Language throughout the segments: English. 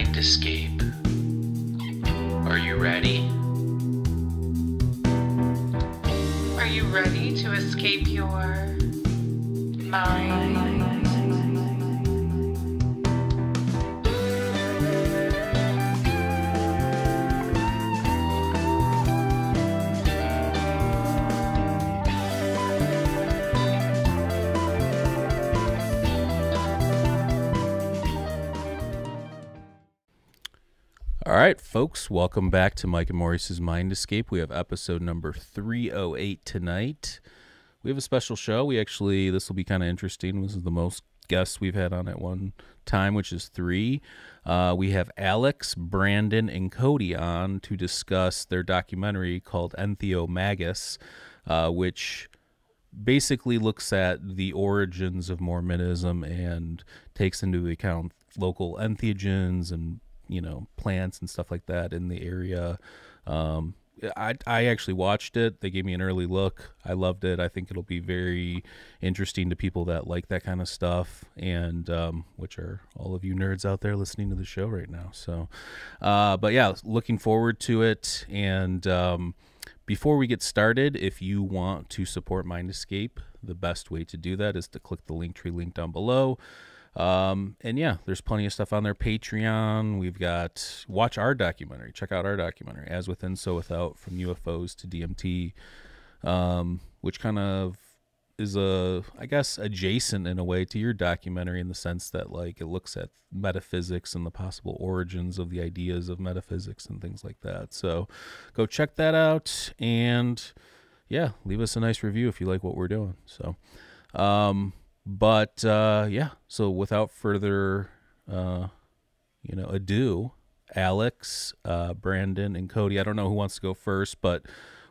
Escape. Are you ready? Are you ready to escape your mind? Folks, welcome back to Mike and Maurice's Mind Escape. We have episode number 308 tonight. We have a special show. We actually, this will be kind of interesting. This is the most guests we've had on at one time, which is three. Uh, we have Alex, Brandon, and Cody on to discuss their documentary called Entheomagus, uh, which basically looks at the origins of Mormonism and takes into account local entheogens and you know plants and stuff like that in the area. Um, I I actually watched it. They gave me an early look. I loved it. I think it'll be very interesting to people that like that kind of stuff, and um, which are all of you nerds out there listening to the show right now. So, uh, but yeah, looking forward to it. And um, before we get started, if you want to support Mind Escape, the best way to do that is to click the link tree link down below. Um, and yeah, there's plenty of stuff on there. Patreon, we've got watch our documentary, check out our documentary, As Within, So Without, from UFOs to DMT, um, which kind of is a, I guess, adjacent in a way to your documentary in the sense that like it looks at metaphysics and the possible origins of the ideas of metaphysics and things like that. So go check that out and yeah, leave us a nice review if you like what we're doing. So, um, but uh, yeah, so without further, uh, you know, ado, Alex, uh, Brandon, and Cody. I don't know who wants to go first, but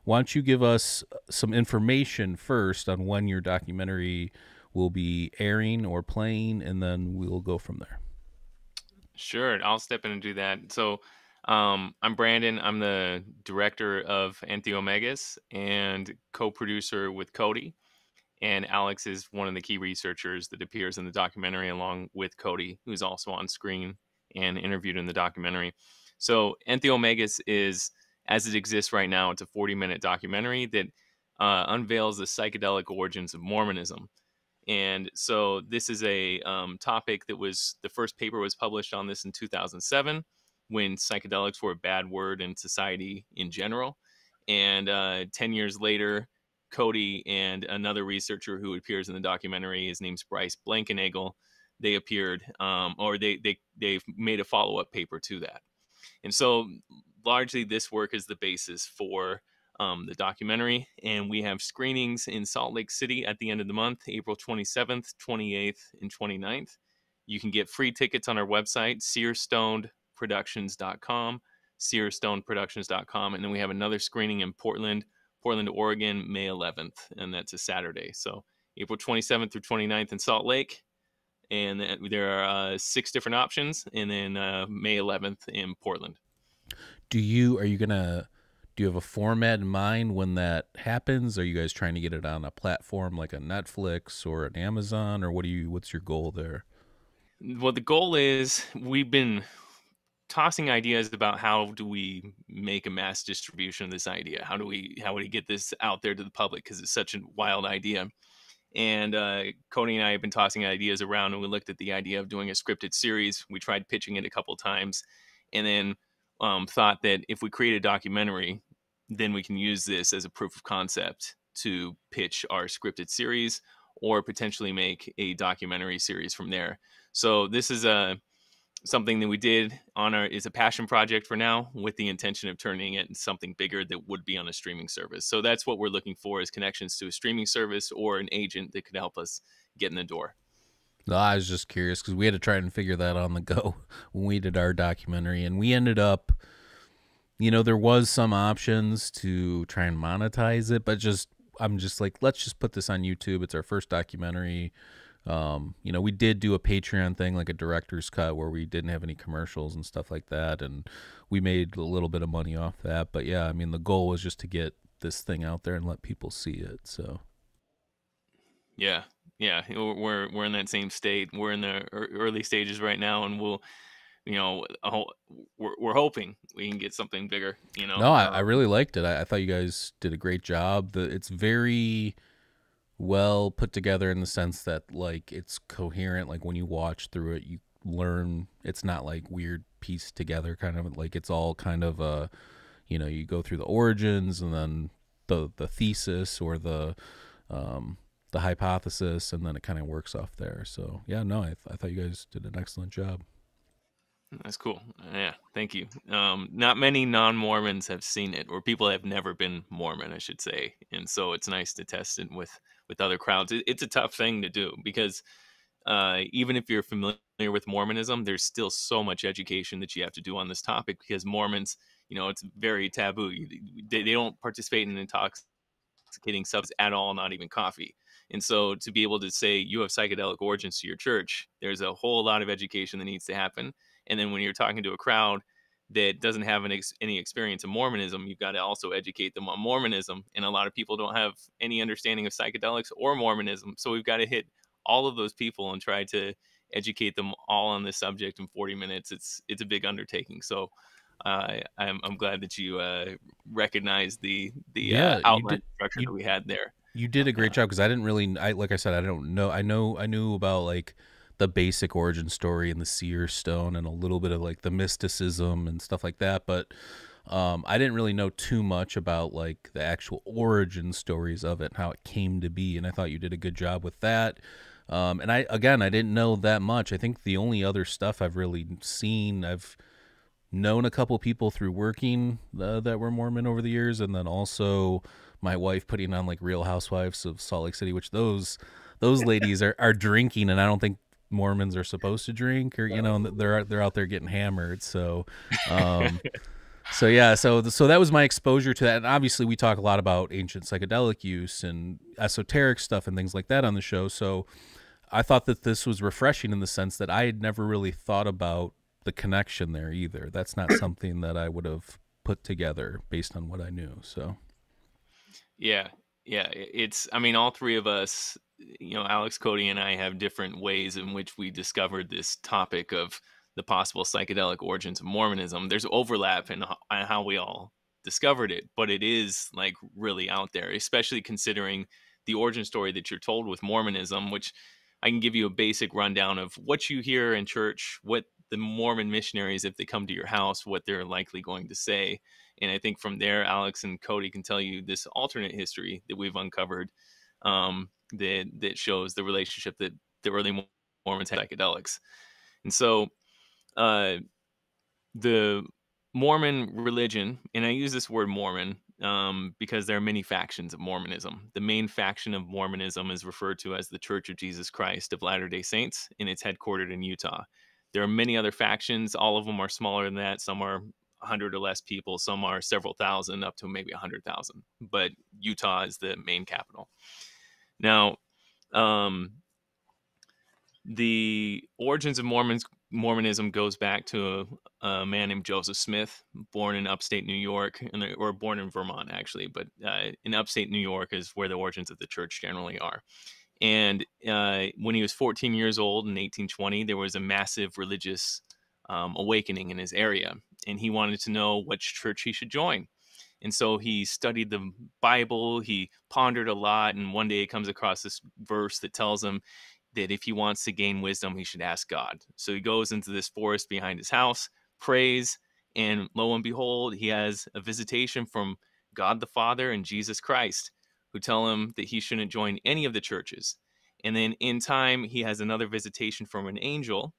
why don't you give us some information first on when your documentary will be airing or playing, and then we'll go from there. Sure, I'll step in and do that. So, um, I'm Brandon. I'm the director of Entheomagus and co-producer with Cody and Alex is one of the key researchers that appears in the documentary along with Cody, who's also on screen and interviewed in the documentary. So Entheomagus is, as it exists right now, it's a 40-minute documentary that uh, unveils the psychedelic origins of Mormonism. And so this is a um, topic that was the first paper was published on this in 2007 when psychedelics were a bad word in society in general. And uh, 10 years later, Cody and another researcher who appears in the documentary. His name's Bryce Blankenagel. They appeared, um, or they they they've made a follow up paper to that, and so largely this work is the basis for um, the documentary. And we have screenings in Salt Lake City at the end of the month, April 27th, 28th, and 29th. You can get free tickets on our website, seerstonedproductions.com, seerstonedproductions.com, and then we have another screening in Portland Portland, Oregon, May 11th, and that's a Saturday. So April 27th through 29th in Salt Lake, and there are uh, six different options, and then uh, May 11th in Portland. Do you are you gonna do you have a format in mind when that happens? Are you guys trying to get it on a platform like a Netflix or an Amazon, or what do you? What's your goal there? Well, the goal is we've been tossing ideas about how do we make a mass distribution of this idea? How do we how do we get this out there to the public? Because it's such a wild idea. And uh, cody and i have been tossing ideas around and we looked at the idea of doing a scripted series. We tried pitching it a couple times and then um, thought that if we create a documentary then we can use this as a proof of concept to pitch our scripted series or potentially make a documentary series from there. So this is a something that we did on our is a passion project for now with the intention of turning it into something bigger that would be on a streaming service so that's what we're looking for is connections to a streaming service or an agent that could help us get in the door no, I was just curious because we had to try and figure that on the go when we did our documentary, and we ended up, you know, there was some options to try and monetize it, but just I'm just like, let's just put this on YouTube. It's our first documentary. Um, you know, we did do a Patreon thing, like a director's cut, where we didn't have any commercials and stuff like that, and we made a little bit of money off that. But yeah, I mean, the goal was just to get this thing out there and let people see it. So, yeah, yeah, we're we're in that same state. We're in the early stages right now, and we'll you know, we're, we're hoping we can get something bigger. You know. No, I, I Um, really liked it. I, I thought you guys did a great job. The it's very well put together in the sense that like it's coherent. Like when you watch through it, you learn. It's not like weird pieced together kind of like it's all kind of uh you know you go through the origins and then the the thesis or the um the hypothesis and then it kind of works off there. So yeah, no, I, I thought you guys did an excellent job. That's cool. Yeah, thank you. Um, not many non-Mormons have seen it, or people have never been Mormon, I should say, and so it's nice to test it with with other crowds. It, it's a tough thing to do because uh, even if you're familiar with Mormonism, there's still so much education that you have to do on this topic because Mormons, you know, it's very taboo. They, they don't participate in intoxicating substances at all, not even coffee. And so to be able to say you have psychedelic origins to your church, there's a whole lot of education that needs to happen. And then when you're talking to a crowd that doesn't have an ex- any experience in Mormonism, you've got to also educate them on Mormonism. And a lot of people don't have any understanding of psychedelics or Mormonism. So we've got to hit all of those people and try to educate them all on this subject in 40 minutes. It's it's a big undertaking. So uh, I'm I'm glad that you uh, recognize the the Yeah, uh, outline did- structure you- that we had there. You did a great job because I didn't really, I like I said, I don't know. I know I knew about like the basic origin story and the seer stone and a little bit of like the mysticism and stuff like that, but um, I didn't really know too much about like the actual origin stories of it and how it came to be. And I thought you did a good job with that. Um, and I again, I didn't know that much. I think the only other stuff I've really seen, I've known a couple people through working uh, that were Mormon over the years, and then also my wife putting on like Real Housewives of Salt Lake City, which those those ladies are, are drinking, and I don't think Mormons are supposed to drink, or you know, they're they're out there getting hammered. So, um, so yeah, so so that was my exposure to that, and obviously we talk a lot about ancient psychedelic use and esoteric stuff and things like that on the show. So. I thought that this was refreshing in the sense that I had never really thought about the connection there either. That's not something that I would have put together based on what I knew. So Yeah, yeah. It's, I mean, all three of us, you know, Alex, Cody, and I have different ways in which we discovered this topic of the possible psychedelic origins of Mormonism. There's overlap in ho- how we all discovered it, but it is like really out there, especially considering the origin story that you're told with Mormonism, which I can give you a basic rundown of what you hear in church, what the Mormon missionaries, if they come to your house, what they're likely going to say. And I think from there, Alex and Cody can tell you this alternate history that we've uncovered um, that that shows the relationship that the early Mormons had psychedelics. And so, uh, the Mormon religion, and I use this word Mormon um, because there are many factions of Mormonism. The main faction of Mormonism is referred to as the Church of Jesus Christ of Latter day Saints, and it's headquartered in Utah. There are many other factions. All of them are smaller than that. Some are 100 or less people. Some are several thousand, up to maybe 100,000. But Utah is the main capital. Now, um, the origins of Mormons Mormonism goes back to a, a man named Joseph Smith, born in upstate New York, and or born in Vermont actually, but uh, in upstate New York is where the origins of the church generally are. And uh, when he was 14 years old in 1820, there was a massive religious um, awakening in his area, and he wanted to know which church he should join. And so he studied the Bible, he pondered a lot, and one day he comes across this verse that tells him that if he wants to gain wisdom, he should ask God. So he goes into this forest behind his house, prays, and lo and behold, he has a visitation from God the Father and Jesus Christ, who tell him that he shouldn't join any of the churches. And then in time, he has another visitation from an angel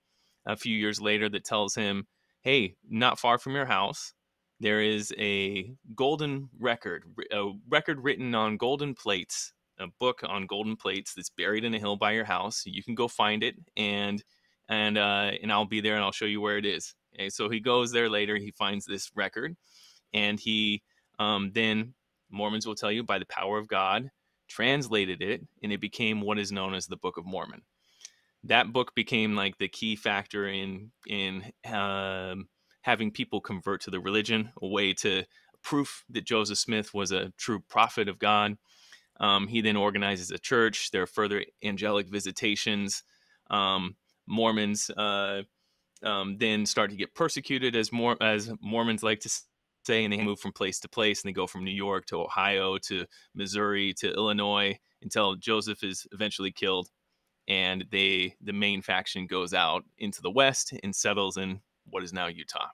a few years later that tells him, Hey, not far from your house, there is a golden record, a record written on golden plates a book on golden plates that's buried in a hill by your house. You can go find it, and and uh, and I'll be there, and I'll show you where it is. Okay, so he goes there later. He finds this record, and he um, then Mormons will tell you by the power of God translated it, and it became what is known as the Book of Mormon. That book became like the key factor in in um, having people convert to the religion, a way to proof that Joseph Smith was a true prophet of God. Um, he then organizes a church. There are further angelic visitations. Um, Mormons uh, um, then start to get persecuted as more as Mormons like to say, and they move from place to place, and they go from New York to Ohio to Missouri to Illinois until Joseph is eventually killed, and they the main faction goes out into the west and settles in what is now Utah.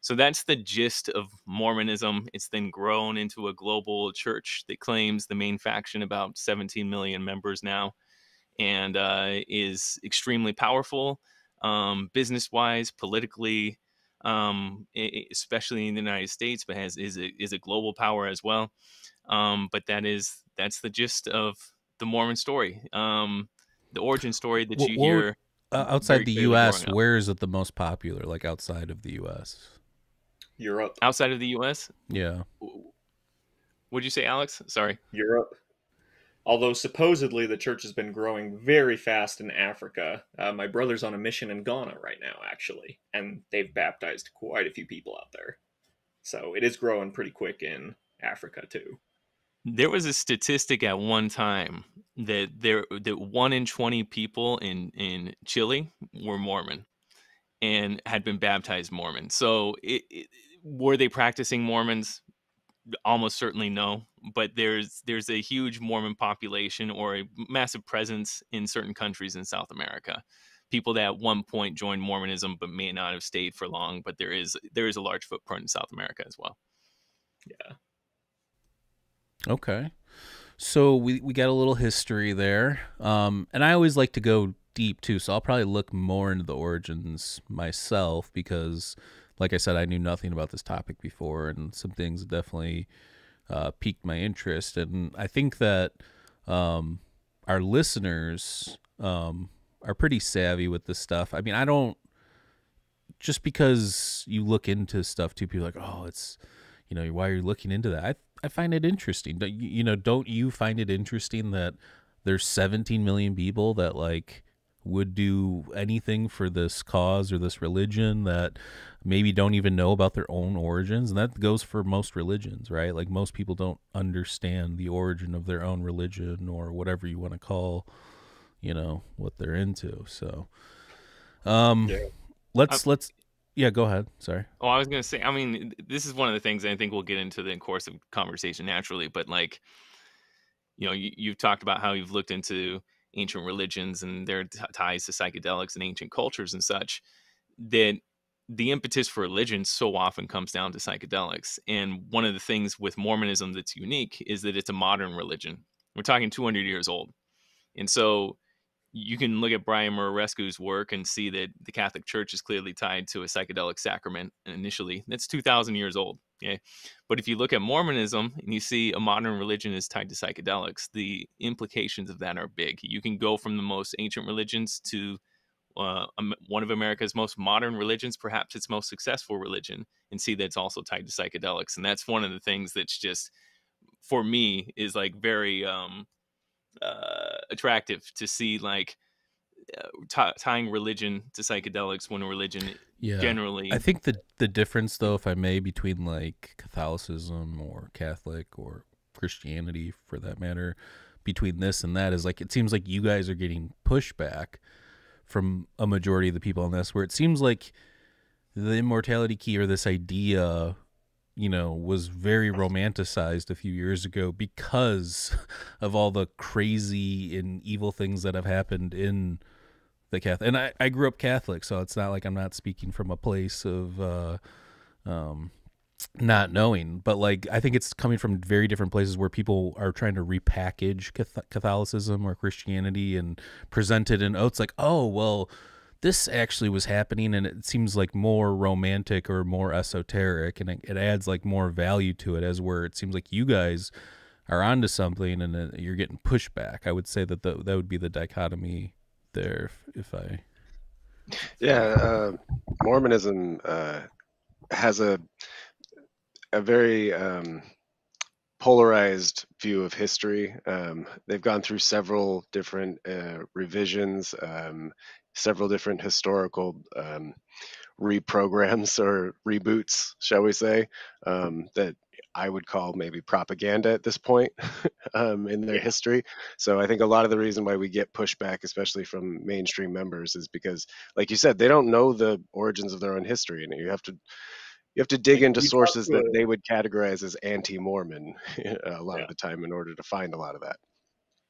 So that's the gist of Mormonism. It's then grown into a global church that claims the main faction about 17 million members now, and uh, is extremely powerful, um, business wise, politically, um, especially in the United States, but has is a, is a global power as well. Um, but that is that's the gist of the Mormon story, um, the origin story that you hear. Uh, outside the U.S., where is it the most popular? Like outside of the U.S., Europe. Outside of the U.S., yeah. Would you say, Alex? Sorry, Europe. Although supposedly the church has been growing very fast in Africa. Uh, my brother's on a mission in Ghana right now, actually, and they've baptized quite a few people out there. So it is growing pretty quick in Africa too. There was a statistic at one time that there that one in twenty people in in Chile were Mormon and had been baptized Mormon. So it, it, were they practicing Mormons? almost certainly no but there's there's a huge mormon population or a massive presence in certain countries in south america people that at one point joined mormonism but may not have stayed for long but there is there is a large footprint in south america as well yeah okay so we, we got a little history there um, and i always like to go deep too so i'll probably look more into the origins myself because like I said, I knew nothing about this topic before, and some things definitely uh, piqued my interest. And I think that um, our listeners um, are pretty savvy with this stuff. I mean, I don't just because you look into stuff too, people are like, oh, it's you know, why are you looking into that? I I find it interesting. You, know? Don't you find it interesting that there's 17 million people that like would do anything for this cause or this religion that maybe don't even know about their own origins and that goes for most religions right like most people don't understand the origin of their own religion or whatever you want to call you know what they're into so um yeah. let's let's yeah go ahead sorry oh i was gonna say i mean this is one of the things i think we'll get into the course of conversation naturally but like you know you, you've talked about how you've looked into ancient religions and their t- ties to psychedelics and ancient cultures and such that the impetus for religion so often comes down to psychedelics. And one of the things with Mormonism that's unique is that it's a modern religion. We're talking 200 years old. And so you can look at Brian Muraresku's work and see that the Catholic Church is clearly tied to a psychedelic sacrament initially. That's 2,000 years old. Okay. But if you look at Mormonism and you see a modern religion is tied to psychedelics, the implications of that are big. You can go from the most ancient religions to uh, one of America's most modern religions, perhaps its most successful religion, and see that it's also tied to psychedelics. And that's one of the things that's just, for me, is like very um, uh, attractive to see, like uh, t- tying religion to psychedelics when religion yeah. generally. I think the the difference, though, if I may, between like Catholicism or Catholic or Christianity, for that matter, between this and that is like it seems like you guys are getting pushback from a majority of the people on this, where it seems like the immortality key or this idea, you know, was very romanticized a few years ago because of all the crazy and evil things that have happened in the Catholic. And I, I grew up Catholic, so it's not like I'm not speaking from a place of, uh, um, not knowing but like i think it's coming from very different places where people are trying to repackage catholicism or christianity and present it in oh it's like oh well this actually was happening and it seems like more romantic or more esoteric and it, it adds like more value to it as where it seems like you guys are onto something and you're getting pushback i would say that the, that would be the dichotomy there if, if i yeah uh, mormonism uh, has a a very um, polarized view of history. Um, they've gone through several different uh, revisions, um, several different historical um, reprograms or reboots, shall we say, um, that I would call maybe propaganda at this point um, in their history. So I think a lot of the reason why we get pushback, especially from mainstream members, is because, like you said, they don't know the origins of their own history, and you have to you have to dig Like, into sources to that they would categorize as anti-Mormon a lot Yeah. of the time in order to find a lot of that.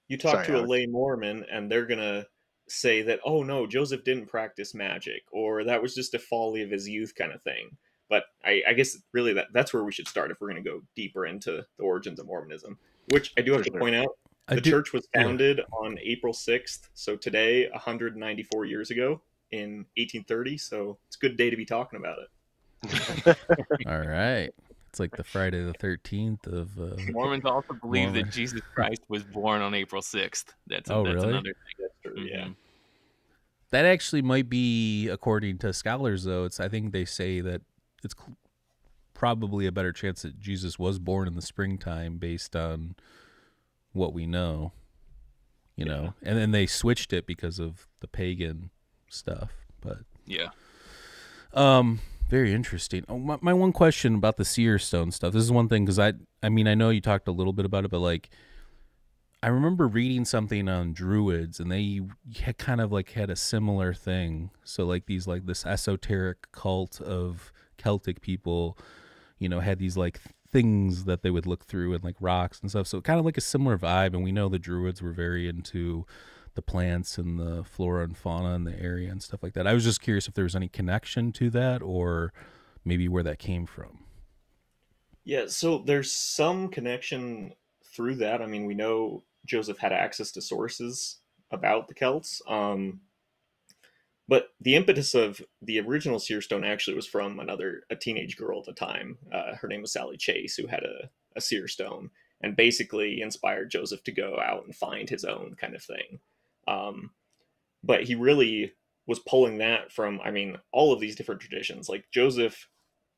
You talk Sorry, to a lay Mormon, and they're gonna say that, oh no, Joseph didn't practice magic, or that was just a folly of his youth, kind of thing. But I, I guess really that that's where we should start if we're gonna go deeper into the origins of Mormonism. Which I do have to point out, I the do- church was yeah. founded on April sixth, so today, 194 years ago, in 1830. So it's a good day to be talking about it. All right. It's like the Friday the 13th of. Uh, Mormons also believe Mormon. that Jesus Christ was born on April 6th. That's, Oh, that's really? another That's true. Yeah. That actually might be, according to scholars, though. It's I think they say that it's probably a better chance that Jesus was born in the springtime based on what we know. You know, and then they switched it because of the pagan stuff. But Yeah. Um, very interesting. Oh, my, my one question about the seer stone stuff. This is one thing because I, I mean, I know you talked a little bit about it, but like, I remember reading something on druids, and they had kind of like had a similar thing. So like these like this esoteric cult of Celtic people, you know, had these like things that they would look through and like rocks and stuff. So kind of like a similar vibe. And we know the druids were very into the plants and the flora and fauna in the area and stuff like that. I was just curious if there was any connection to that or maybe where that came from. Yeah, so there's some connection through that. I mean, we know Joseph had access to sources about the Celts. Um, but the impetus of the original seer stone actually was from another a teenage girl at the time. Uh, her name was Sally Chase, who had a, a seer stone and basically inspired Joseph to go out and find his own kind of thing. Um, but he really was pulling that from, I mean, all of these different traditions. Like Joseph,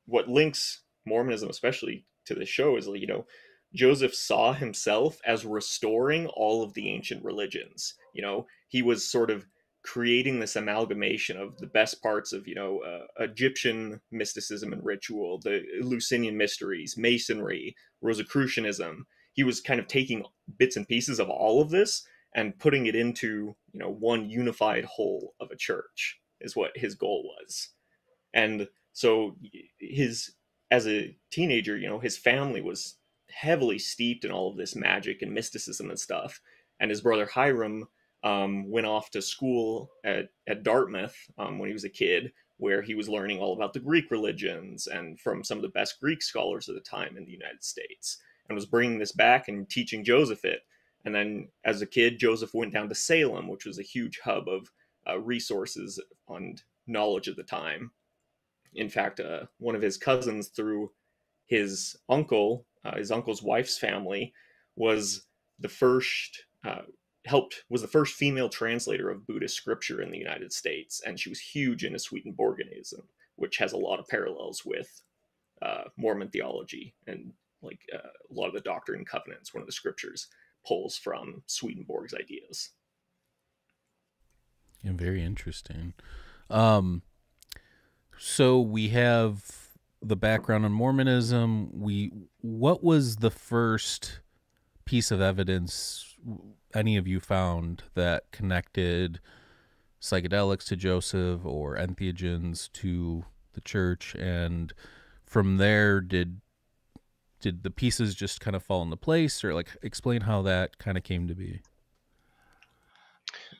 what links Mormonism, especially to the show, is you know, Joseph saw himself as restoring all of the ancient religions. You know, he was sort of creating this amalgamation of the best parts of, you know, uh, Egyptian mysticism and ritual, the Eleusinian mysteries, Masonry, Rosicrucianism. He was kind of taking bits and pieces of all of this and putting it into, you know, one unified whole of a church is what his goal was. And so his as a teenager, you know, his family was heavily steeped in all of this magic and mysticism and stuff. And his brother Hyrum um, went off to school at, at Dartmouth um, when he was a kid, where he was learning all about the Greek religions and from some of the best Greek scholars of the time in the United States, and was bringing this back and teaching Joseph it. And then as a kid, Joseph went down to Salem, which was a huge hub of uh, resources and knowledge at the time. In fact, uh, one of his cousins, through his uncle, uh, his uncle's wife's family, was the first uh, helped was the first female translator of Buddhist scripture in the United States, and she was huge into Swedenborgianism, which has a lot of parallels with uh, Mormon theology and like uh, a lot of the Doctrine and Covenants. One of the scriptures pulls from Swedenborg's ideas. And very interesting. Um, so we have the background on Mormonism. We what was the first piece of evidence any of you found that connected psychedelics to Joseph or entheogens to the church? And from there did did the pieces just kind of fall into place? Or like explain how that kind of came to be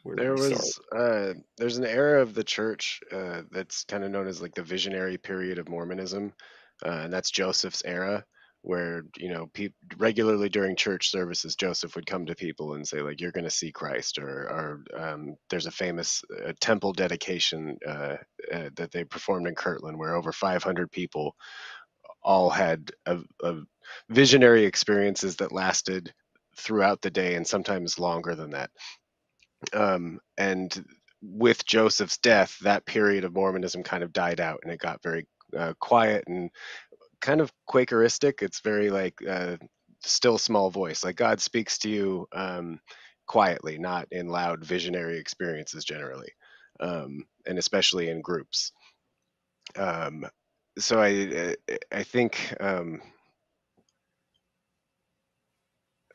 Where There was uh, there's an era of the church uh, that's kind of known as like the visionary period of Mormonism, uh, and that's Joseph's era, where you know peop regularly during church services, Joseph would come to people and say like, "You're going to see Christ," or, or um, there's a famous uh, temple dedication uh, uh, that they performed in Kirtland, where over 500 people all had a, a visionary experiences that lasted throughout the day and sometimes longer than that um, and with Joseph's death, that period of Mormonism kind of died out, and it got very uh, quiet and kind of Quakeristic. It's very like uh, still small voice, like God speaks to you um, quietly, not in loud visionary experiences generally, um, and especially in groups. Um, so I I think um,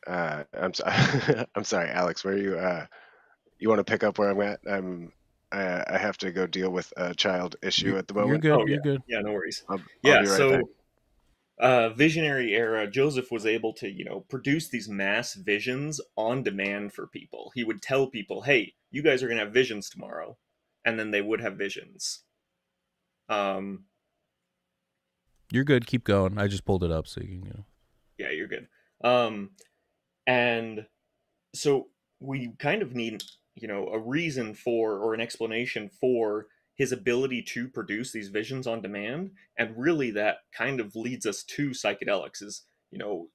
uh, I'm sorry. I'm sorry, Alex. Where are you? Uh, you want to pick up where I'm at? I'm. I, I have to go deal with a child issue at the moment. You're moment. good. Oh, you're good. Yeah, no worries. I'll, I'll yeah right so back. uh visionary era joseph was able to you know produce these mass visions on demand for people he would tell people hey you guys are going to have visions tomorrow and then they would have visions um You're good. Keep going. I just pulled it up so you can. You know. yeah you're good um and so we kind of need you know a reason for or an explanation for his ability to produce these visions on demand. And really that kind of leads us to psychedelics is you know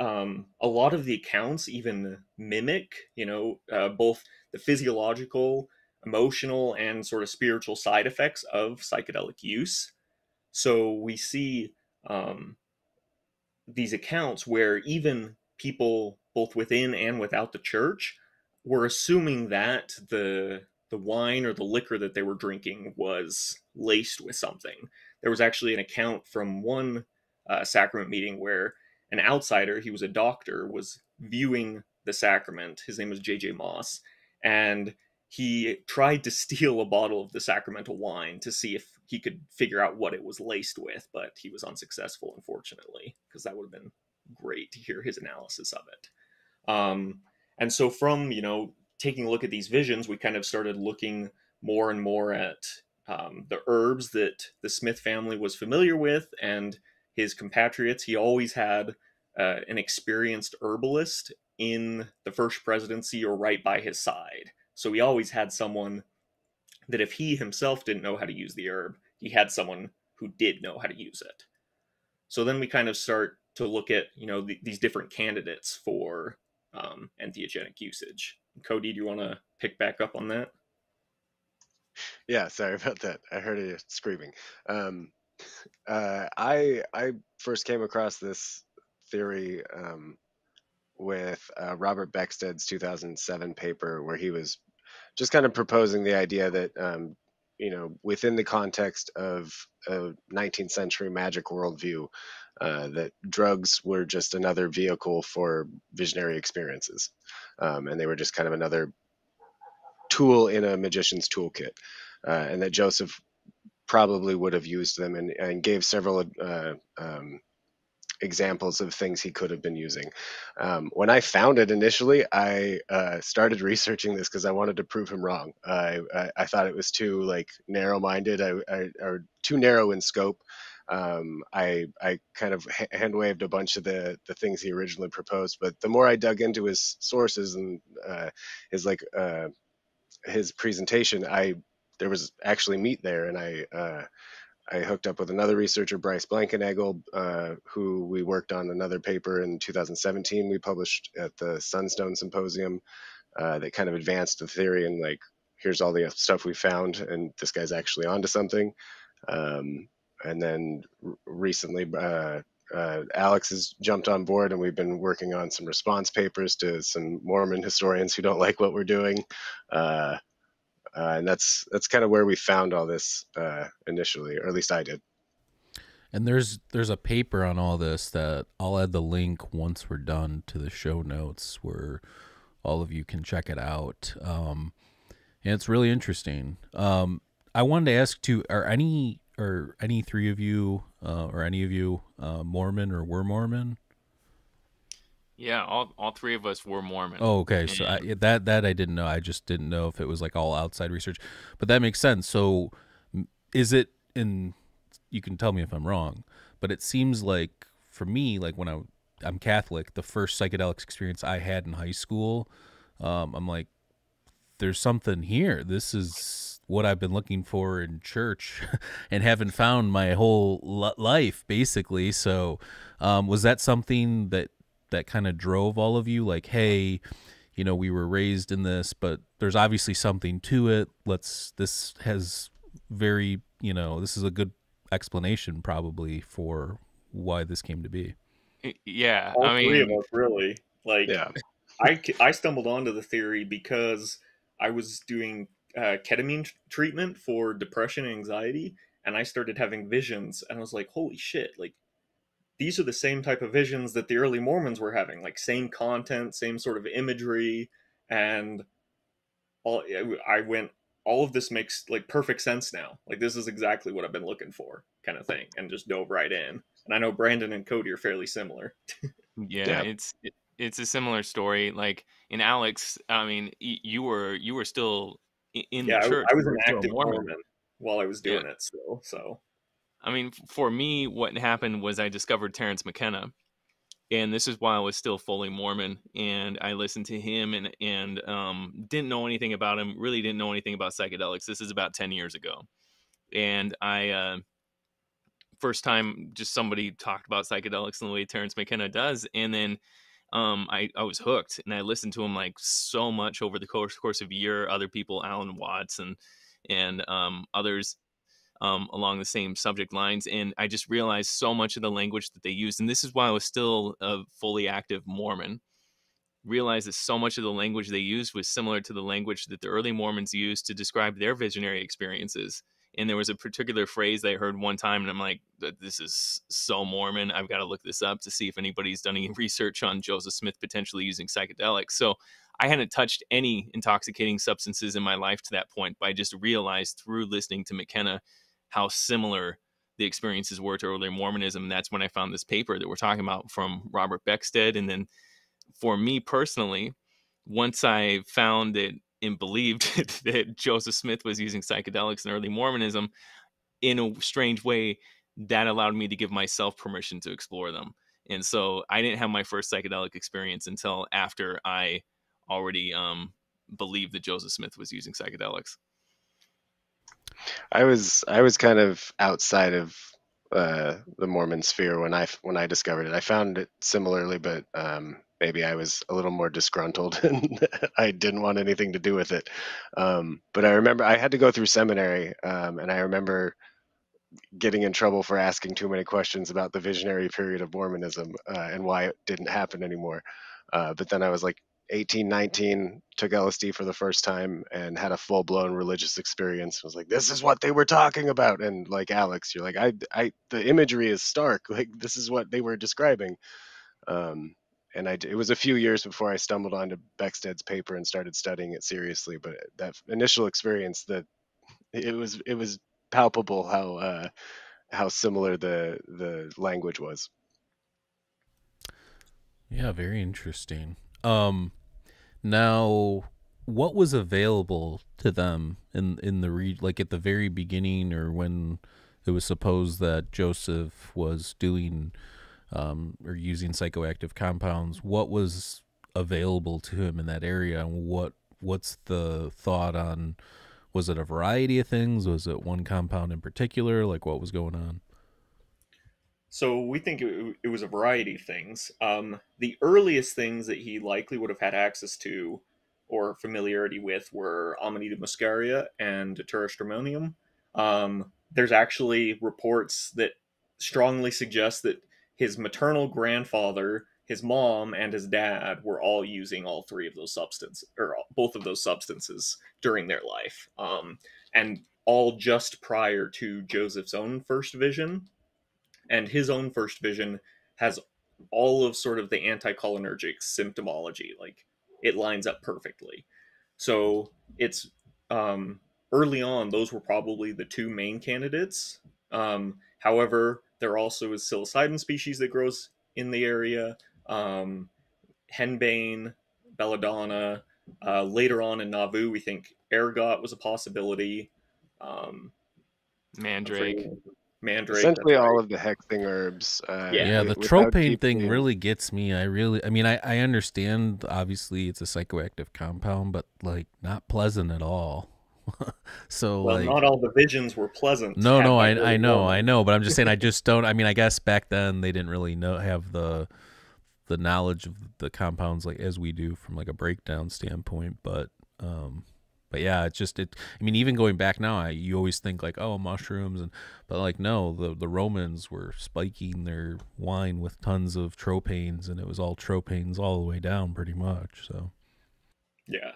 um, a lot of the accounts even mimic you know uh, both the physiological emotional and sort of spiritual side effects of psychedelic use. So we see um, these accounts where even people both within and without the church were assuming that the the wine or the liquor that they were drinking was laced with something. There was actually an account from one uh, sacrament meeting where an outsider, he was a doctor, was viewing the sacrament. His name was J.J. Moss, and he tried to steal a bottle of the sacramental wine to see if he could figure out what it was laced with, but he was unsuccessful, unfortunately, because that would have been great to hear his analysis of it. Um, and so, from you know taking a look at these visions, we kind of started looking more and more at um, the herbs that the Smith family was familiar with and his compatriots. He always had uh, an experienced herbalist in the first presidency or right by his side. So he always had someone that if he himself didn't know how to use the herb, he had someone who did know how to use it. So then we kind of start to look at you know th- these different candidates for um, entheogenic usage. Cody, do you want to pick back up on that? Yeah, sorry about that. I heard you screaming. Um, uh, I I first came across this theory um, with uh, Robert Beckstead's 2007 paper, where he was just kind of proposing the idea that um, you know within the context of a 19th century magic worldview, uh, that drugs were just another vehicle for visionary experiences, um, and they were just kind of another tool in a magician's toolkit, uh, and that Joseph probably would have used them and, and gave several uh, um, examples of things he could have been using. Um, when I found it initially, I uh, started researching this because I wanted to prove him wrong. I, I, I thought it was too like narrow-minded, I, I, or too narrow in scope. Um, I I kind of hand waved a bunch of the the things he originally proposed, but the more I dug into his sources and uh, his like uh, his presentation, I there was actually meat there, and I uh, I hooked up with another researcher, Bryce Blankenagel, uh, who we worked on another paper in 2017. We published at the Sunstone Symposium uh, that kind of advanced the theory and like here's all the stuff we found, and this guy's actually onto something. Um, and then recently. Uh, uh, Alex has jumped on board, and we've been working on some response papers to some Mormon historians who don't like what we're doing. Uh, and that's that's kind of where we found all this uh, initially, or at least I did. And there's there's a paper on all this that I'll add the link once we're done to the show notes where all of you can check it out. Um, and it's really interesting. Um, I wanted to ask too: Are any or any three of you uh, or any of you uh, Mormon or were Mormon? Yeah, all all three of us were Mormon. Oh, okay. So I, that that I didn't know. I just didn't know if it was like all outside research, but that makes sense. So, is it in? You can tell me if I'm wrong, but it seems like for me, like when I I'm Catholic, the first psychedelics experience I had in high school, um, I'm like, there's something here. This is what I've been looking for in church, and haven't found my whole li- life, basically. So, um, was that something that that kind of drove all of you like hey you know we were raised in this but there's obviously something to it. Let's this has very you know this is a good explanation probably for why this came to be. Yeah, All I three of mean, us, really. Like, Yeah, I, I stumbled onto the theory because I was doing uh, ketamine t- treatment for depression and anxiety, and I started having visions, and I was like, holy shit, like, these are the same type of visions that the early Mormons were having, like same content, same sort of imagery, and all. I went, all of this makes like perfect sense now. Like this is exactly what I've been looking for, kind of thing, and just dove right in. And I know Brandon and Cody are fairly similar. Yeah, Yeah. it's it, it's a similar story. Like in Alex, I mean, y- you were you were still in yeah, the I, church. I was you an were still a active Mormon. Mormon while I was Yeah. doing it still. So I mean, for me, what happened was I discovered Terence McKenna, and this is while I was still fully Mormon, and I listened to him and and um, didn't know anything about him. Really didn't know anything about psychedelics. This is about ten years ago, and I uh, first time just somebody talked about psychedelics in the way Terence McKenna does, and then um, I I was hooked, and I listened to him like so much over the course course of a year. Other people, Alan Watts and and um, others um, along the same subject lines. And I just realized so much of the language that they used, and this is why I was still a fully active Mormon. Realized that so much of the language they used was similar to the language that the early Mormons used to describe their visionary experiences. And there was a particular phrase I heard one time, and I'm like, this is so Mormon. I've got to look this up to see if anybody's done any research on Joseph Smith potentially using psychedelics. So I hadn't touched any intoxicating substances in my life to that point, but I just realized through listening to McKenna how similar the experiences were to early Mormonism. That's when I found this paper that we're talking about from Robert Beckstead. And then for me personally, once I found it and believed that Joseph Smith was using psychedelics in early Mormonism, in a strange way, that allowed me to give myself permission to explore them. And so I didn't have my first psychedelic experience until after I already um, believed that Joseph Smith was using psychedelics. I was I was kind of outside of uh, the Mormon sphere when I when I discovered it. I found it similarly, but um, maybe I was a little more disgruntled and I didn't want anything to do with it. Um, but I remember I had to go through seminary, um, and I remember getting in trouble for asking too many questions about the visionary period of Mormonism uh, and why it didn't happen anymore. Uh, but then I was like 18, 19, took LSD for the first time and had a full blown religious experience. was like, this is what they were talking about. And like Alex, you're like, I, I, the imagery is stark. Like this is what they were describing. Um, and I, it was a few years before I stumbled onto Beckstead's paper and started studying it seriously. But that initial experience, that it was, it was palpable how, uh, how similar the the language was. Yeah, very interesting. Um, now, what was available to them in in the re- like at the very beginning, or when it was supposed that Joseph was doing um, or using psychoactive compounds? What was available to him in that area, and what what's the thought on? Was it a variety of things? Was it one compound in particular? Like what was going on? So we think it, it was a variety of things. Um, the earliest things that he likely would have had access to or familiarity with were Amanita muscaria and Datura stramonium. Um, there's actually reports that strongly suggest that his maternal grandfather, his mom, and his dad were all using all three of those substances, or both of those substances during their life, um, and all just prior to Joseph's own first vision and his own first vision has all of sort of the anticholinergic symptomology like it lines up perfectly. So it's um, early on those were probably the two main candidates. Um, however there also is psilocybin species that grows in the area um, henbane belladonna uh, later on in nauvoo we think ergot was a possibility. Um, Mandrake. Mandrake Essentially, all of the hexing herbs. Uh, Yeah. yeah, the without tropane thing keeping- really gets me. I really, I mean, I, I understand. Obviously, it's a psychoactive compound, but like not pleasant at all. so Well, like, not all the visions were pleasant. no, no, I, I know, Mormon. I know, but I'm just saying, I just don't. I mean, I guess back then they didn't really know have the the knowledge of the compounds like as we do from like a breakdown standpoint, but um. But yeah, it's just it. I mean, even going back now, I, you always think like, oh, mushrooms, and but like no, the the Romans were spiking their wine with tons of tropanes, and it was all tropanes all the way down, pretty much. So Yeah.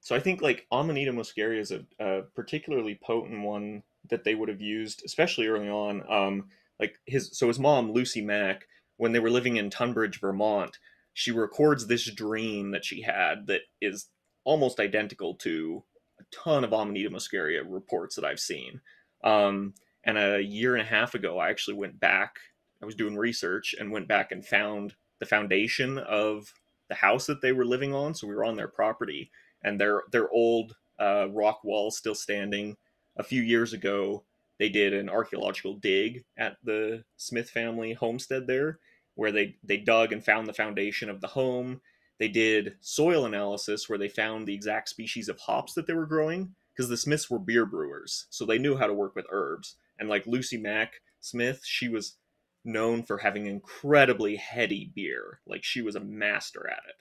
So I think like Amanita muscaria is a, a particularly potent one that they would have used, especially early on. Um, like his so his mom Lucy Mack when they were living in Tunbridge, Vermont, she records this dream that she had that is almost identical to a ton of Amanita muscaria reports that I've seen. Um, and a year and a half ago, I actually went back. I was doing research and went back and found the foundation of the house that they were living on. So we were on their property, and their their old uh, rock wall still standing. A few years ago, they did an archaeological dig at the Smith family homestead there, where they they dug and found the foundation of the home. They did soil analysis where they found the exact species of hops that they were growing because the Smiths were beer brewers, so they knew how to work with herbs. And like Lucy Mack Smith, she was known for having incredibly heady beer. Like she was a master at it.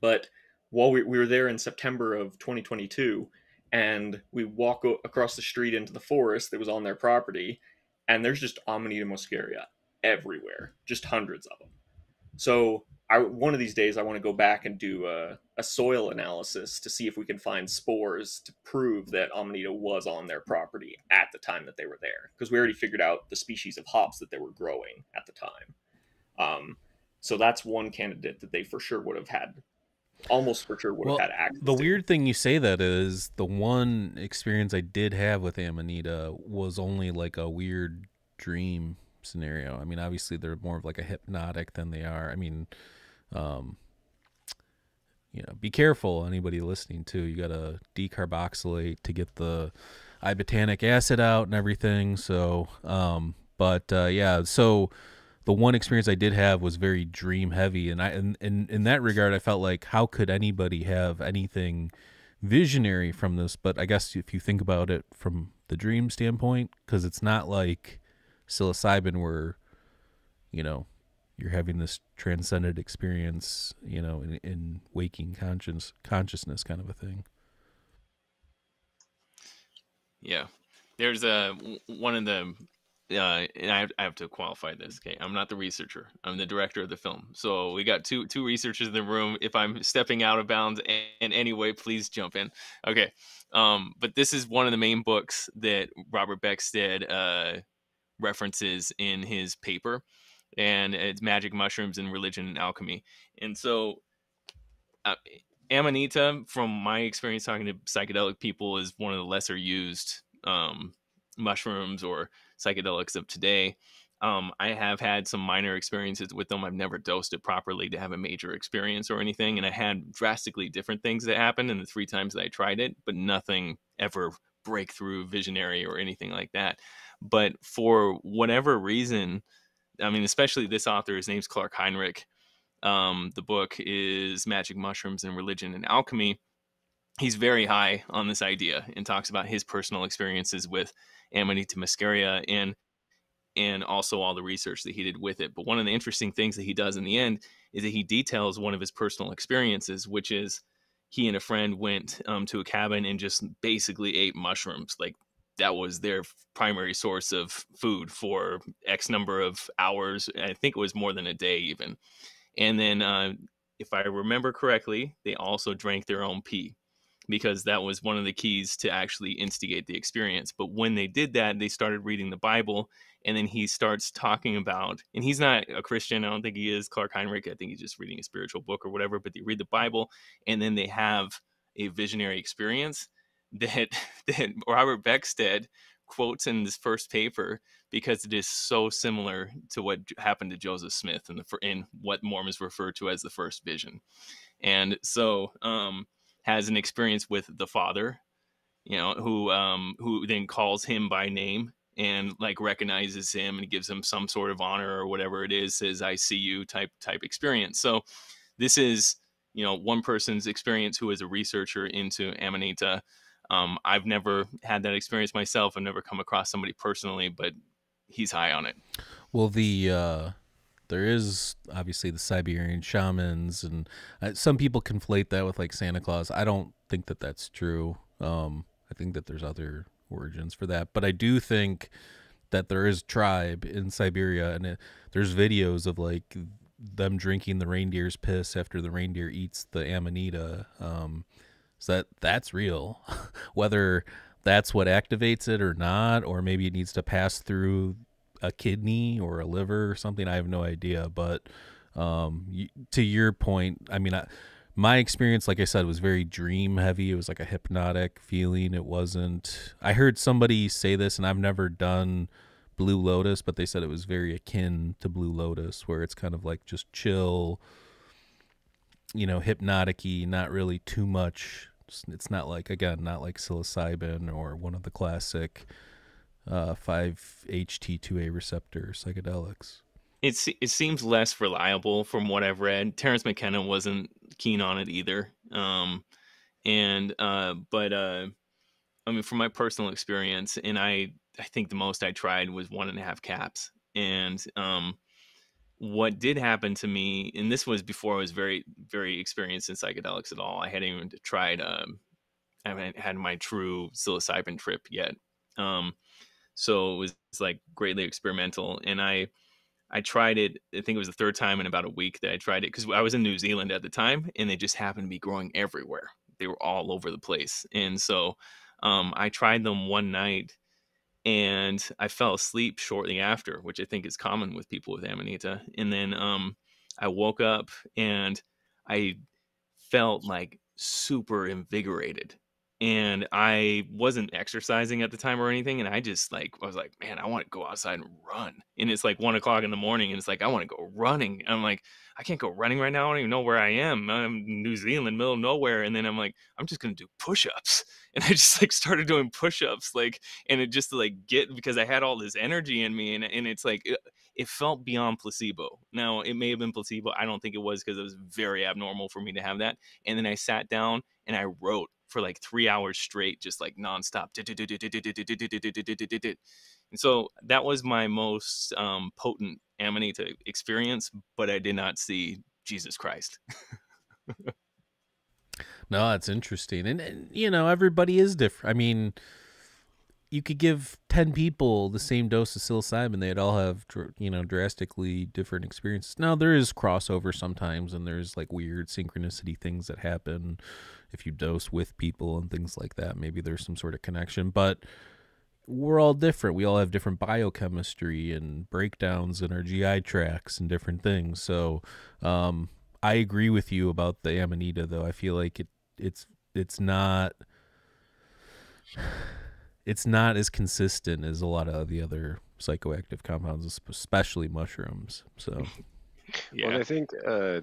But while we, we were there in September of 2022, and we walk o- across the street into the forest that was on their property, and there's just Amanita muscaria everywhere, just hundreds of them. So I one of these days I want to go back and do a, a soil analysis to see if we can find spores to prove that Amanita was on their property at the time that they were there, because we already figured out the species of hops that they were growing at the time. Um, so that's one candidate that they for sure would have had, almost for sure would Well, have had access. The to. weird thing you say that is the one experience I did have with Amanita was only like a weird dream scenario. I mean, obviously they're more of like a hypnotic than they are. I mean, um, you know, be careful anybody listening too. You got to decarboxylate to get the ibotenic acid out and everything. So, um, but uh, yeah, so the one experience I did have was very dream heavy, and I and, and in that regard, I felt like how could anybody have anything visionary from this? But I guess if you think about it from the dream standpoint, because it's not like psilocybin where you know you're having this transcendent experience, you know, in, in waking conscious consciousness kind of a thing. Yeah, there's a one of the, uh, and I have, I have to qualify this. Okay, I'm not the researcher. I'm the director of the film. So we got two two researchers in the room. If I'm stepping out of bounds in, in any way, please jump in. Okay, um, but this is one of the main books that Robert Beckstead uh, references in his paper, and it's Magic Mushrooms and Religion and Alchemy. And so, uh, Amanita, from my experience talking to psychedelic people, is one of the lesser used um, mushrooms or psychedelics of today. Um, I have had some minor experiences with them. I've never dosed it properly to have a major experience or anything. And I had drastically different things that happened in the three times that I tried it, but nothing ever breakthrough, visionary, or anything like that. But for whatever reason, I mean, especially this author, his name's Clark Heinrich. Um, the book is Magic Mushrooms and Religion and Alchemy. He's very high on this idea and talks about his personal experiences with Amanita muscaria and and also all the research that he did with it. But one of the interesting things that he does in the end is that he details one of his personal experiences, which is he and a friend went um, to a cabin and just basically ate mushrooms. Like that was their primary source of food for X number of hours. I think it was more than a day, even. And then, uh, if I remember correctly, they also drank their own pee because that was one of the keys to actually instigate the experience. But when they did that, they started reading the Bible. And then he starts talking about, and he's not a Christian. I don't think he is Clark Heinrich. I think he's just reading a spiritual book or whatever. But they read the Bible, and then they have a visionary experience that that Robert Beckstead quotes in this first paper because it is so similar to what happened to Joseph Smith in the in what Mormons refer to as the first vision, and so um, has an experience with the Father, you know, who um, who then calls him by name and like recognizes him and gives him some sort of honor or whatever it is, says "I see you" type type experience. So this is you know one person's experience who is a researcher into Amanita. Um, I've never had that experience myself. I've never come across somebody personally, but he's high on it. Well, the uh, there is obviously the Siberian shamans, and uh, some people conflate that with like Santa Claus. I don't think that that's true. Um, I think that there's other origins for that, but I do think that there is tribe in Siberia, and it, there's videos of like them drinking the reindeer's piss after the reindeer eats the amanita. Um, so that that's real. Whether that's what activates it or not, or maybe it needs to pass through a kidney or a liver or something. I have no idea, but um, you, to your point, I mean, I, my experience, like I said, was very dream heavy. It was like a hypnotic feeling. It wasn't. I heard somebody say this, and I've never done Blue Lotus, but they said it was very akin to Blue Lotus, where it's kind of like just chill, you know, hypnotic not really too much. It's not like again, not like psilocybin or one of the classic uh, 5-HT2A receptor psychedelics. It's it seems less reliable from what I've read. Terence McKenna wasn't keen on it either. Um, and uh, but uh, I mean, from my personal experience, and I I think the most I tried was one and a half caps. And um, what did happen to me, and this was before I was very, very experienced in psychedelics at all. I hadn't even tried, um, I haven't had my true psilocybin trip yet. Um, so it was like greatly experimental. And I, I tried it. I think it was the third time in about a week that I tried it because I was in New Zealand at the time, and they just happened to be growing everywhere. They were all over the place, and so um, I tried them one night and I fell asleep shortly after, which I think is common with people with Amanita. And then um, I woke up and I felt like super invigorated and I wasn't exercising at the time or anything. And I just like, I was like, man, I want to go outside and run. And it's like one o'clock in the morning and it's like, I want to go running. I'm like, I can't go running right now. I don't even know where I am. I'm in New Zealand, middle of nowhere. And then I'm like, I'm just going to do push ups. And I just like started doing push ups, like, and it just like get because I had all this energy in me. And, and it's like, it, it felt beyond placebo. Now, it may have been placebo. I don't think it was because it was very abnormal for me to have that. And then I sat down and I wrote for like three hours straight, just like nonstop. And so that was my most um, potent Amanita experience, but I did not see Jesus Christ. no, that's interesting. And, and, you know, everybody is different. I mean, you could give 10 people the same dose of psilocybin they'd all have you know drastically different experiences now there is crossover sometimes and there's like weird synchronicity things that happen if you dose with people and things like that maybe there's some sort of connection. But we're all different. We all have different biochemistry and breakdowns in our gi tracts and different things. So um, i agree with you about the amanita though. I feel like it it's it's not it's not as consistent as a lot of the other psychoactive compounds, especially mushrooms. So, yeah, well, I think uh,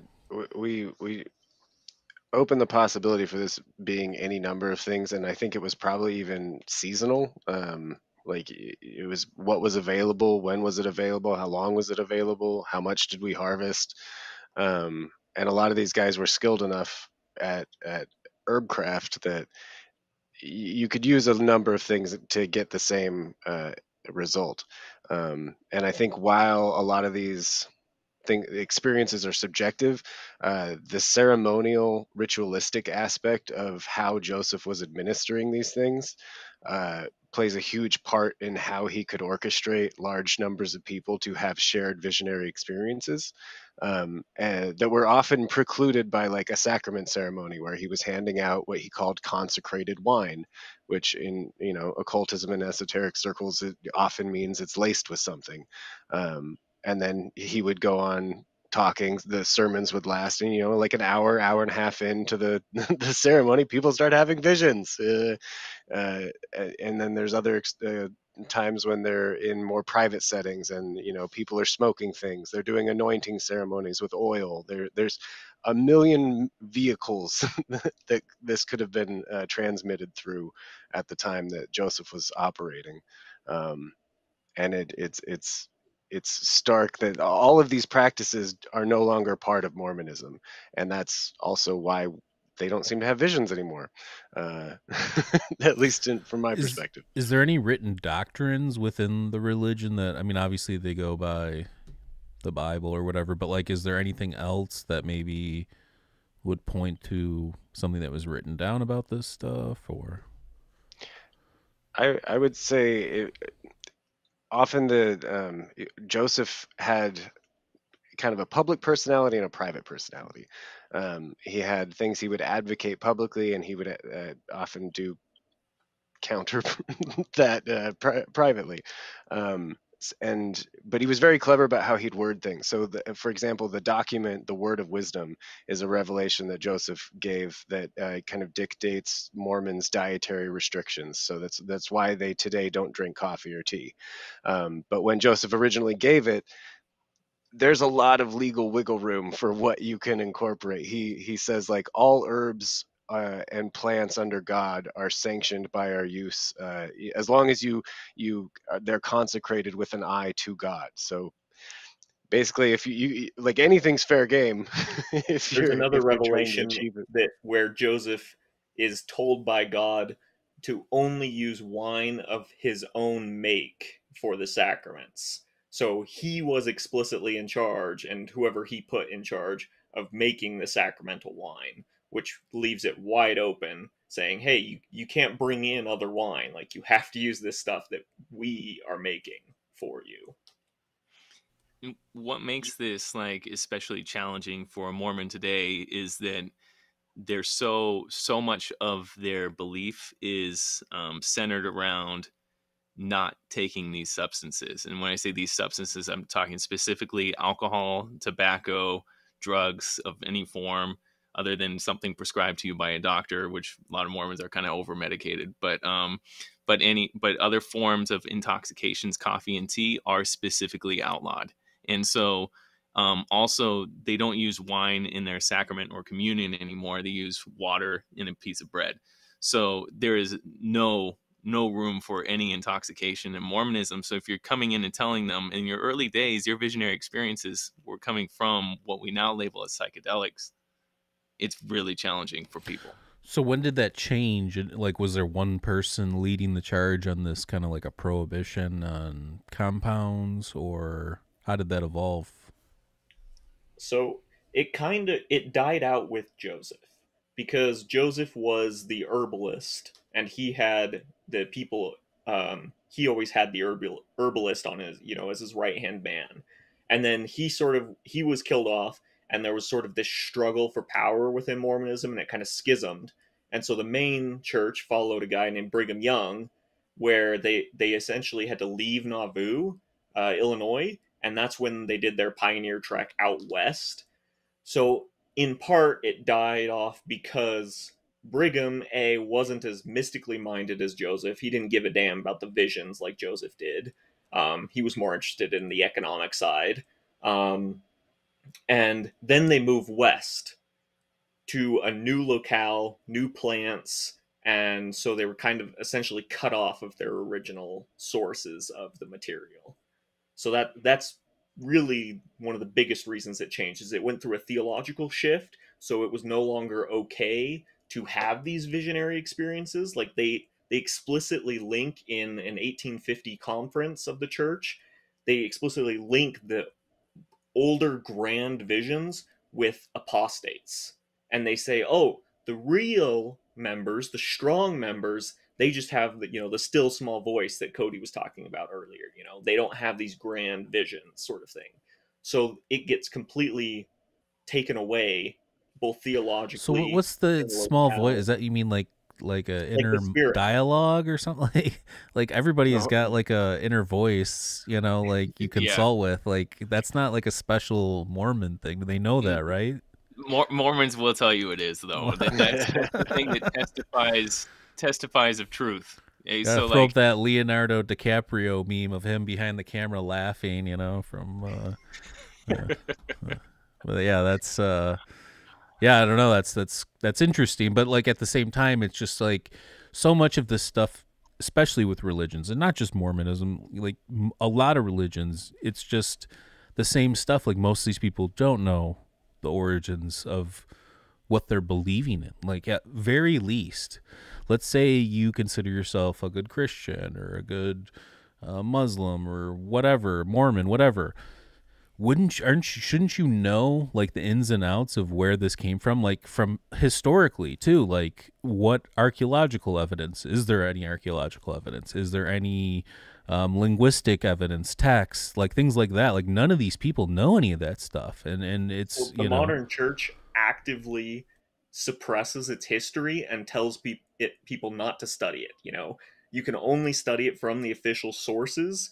we we open the possibility for this being any number of things, and I think it was probably even seasonal. Um, like it was what was available, when was it available, how long was it available, how much did we harvest, um, and a lot of these guys were skilled enough at at herbcraft that you could use a number of things to get the same uh, result. Um, and I think while a lot of these thing experiences are subjective, uh, the ceremonial, ritualistic aspect of how Joseph was administering these things uh, plays a huge part in how he could orchestrate large numbers of people to have shared visionary experiences um, that were often precluded by like a sacrament ceremony where he was handing out what he called consecrated wine which in you know occultism and esoteric circles it often means it's laced with something um, and then he would go on talking the sermons would last and you know like an hour hour and a half into the the ceremony people start having visions uh, uh, and then there's other uh, times when they're in more private settings and you know people are smoking things they're doing anointing ceremonies with oil there there's a million vehicles that this could have been uh, transmitted through at the time that joseph was operating um, and it, it's it's it's stark that all of these practices are no longer part of mormonism and that's also why they don't seem to have visions anymore, uh, at least in, from my is, perspective. Is there any written doctrines within the religion that I mean? Obviously, they go by the Bible or whatever, but like, is there anything else that maybe would point to something that was written down about this stuff, or? I I would say it, often the um, Joseph had kind of a public personality and a private personality. Um, he had things he would advocate publicly, and he would uh, often do counter that uh, pri- privately. Um, and but he was very clever about how he'd word things. So, the, for example, the document, the Word of Wisdom, is a revelation that Joseph gave that uh, kind of dictates Mormons' dietary restrictions. So that's that's why they today don't drink coffee or tea. Um, but when Joseph originally gave it, there's a lot of legal wiggle room for what you can incorporate. He he says like all herbs uh, and plants under God are sanctioned by our use uh, as long as you you uh, they're consecrated with an eye to God. So basically, if you, you like anything's fair game, if There's you're another if revelation that where Joseph is told by God to only use wine of his own make for the sacraments. So he was explicitly in charge, and whoever he put in charge of making the sacramental wine, which leaves it wide open, saying, "Hey, you, you can't bring in other wine. Like you have to use this stuff that we are making for you." What makes this like especially challenging for a mormon today is that there's so so much of their belief is um, centered around not taking these substances and when i say these substances i'm talking specifically alcohol tobacco drugs of any form other than something prescribed to you by a doctor which a lot of mormons are kind of over medicated but um but any but other forms of intoxications coffee and tea are specifically outlawed. And so um, also they don't use wine in their sacrament or communion anymore they use water in a piece of bread. So there is no no room for any intoxication in mormonism so if you're coming in and telling them in your early days your visionary experiences were coming from what we now label as psychedelics it's really challenging for people So when did that change? Like, was there one person leading the charge on this kind of like a prohibition on compounds, or how did that evolve? So it kind of it died out with Joseph because Joseph was the herbalist and he had the people um he always had the herbal herbalist on his you know as his right hand man and then he sort of he was killed off and there was sort of this struggle for power within Mormonism and it kind of schismed and so the main church followed a guy named Brigham Young where they they essentially had to leave Nauvoo uh, Illinois and that's when they did their pioneer trek out west. So, in part, it died off because Brigham A wasn't as mystically minded as Joseph. He didn't give a damn about the visions like Joseph did. Um, he was more interested in the economic side. Um, and then they move west to a new locale, new plants, and so they were kind of essentially cut off of their original sources of the material. So that that's really one of the biggest reasons it changed is it went through a theological shift. So it was no longer okay to have these visionary experiences. Like they they explicitly link in an 1850 conference of the church. They explicitly link the older grand visions with apostates. And they say, oh, the real members, the strong members, they just have the you know the still small voice that Cody was talking about earlier. You know, they don't have these grand visions, sort of thing. So it gets completely taken away, both So theologically. what- what's the small voice? Is that you mean like like a the inner dialogue or something like like everybody has No. got like a inner voice, you know, like you Yeah. consult with. Like that's not like a special Mormon thing. They know that, right? Mor- Mormons will tell you it is though. That's the thing that testifies testifies of truth. Gotta so throw like up that Leonardo DiCaprio meme of him behind the camera laughing, you know, from uh, uh, uh, but yeah, that's uh yeah, I don't know, that's that's that's interesting, but like at the same time it's just like so much of this stuff especially with religions and not just Mormonism, like a lot of religions, it's just the same stuff like most of these people don't know the origins of what they're believing in. Like at very least, let's say you consider yourself a good Christian or a good uh, Muslim or whatever, Mormon, whatever. Wouldn't you, aren't shouldn't you know like the ins and outs of where this came from, like from historically too? Like what archaeological evidence is there? Any archaeological evidence? Is there any um, linguistic evidence, text, like things like that? Like none of these people know any of that stuff, and and it's Well, the you know modern church actively suppresses its history and tells pe- it people not to study it. You know, you can only study it from the official sources.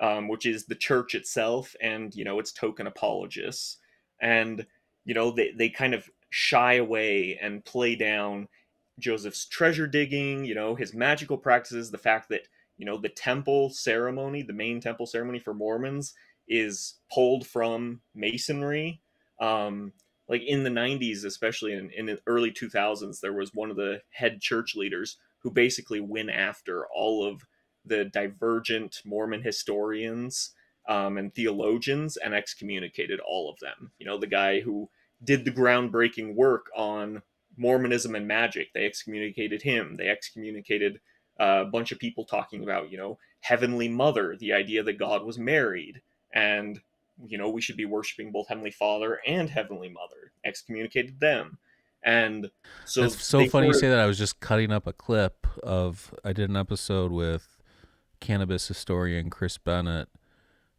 Um, which is the church itself and you know its token apologists, and you know they they kind of shy away and play down Joseph's treasure digging, you know, his magical practices, the fact that you know the temple ceremony, the main temple ceremony for Mormons is pulled from masonry. Um, like in the 90s especially in, in the early 2000s there was one of the head church leaders who basically went after all of the divergent mormon historians um, and theologians and excommunicated all of them. You know the guy who did the groundbreaking work on mormonism and magic. They excommunicated him. They excommunicated uh, a bunch of people talking about you know heavenly mother the idea that god was married and you know we should be worshiping both heavenly father and heavenly mother. Excommunicated them. And so it's so funny you say that. I was just cutting up a clip of i did an episode with cannabis historian chris bennett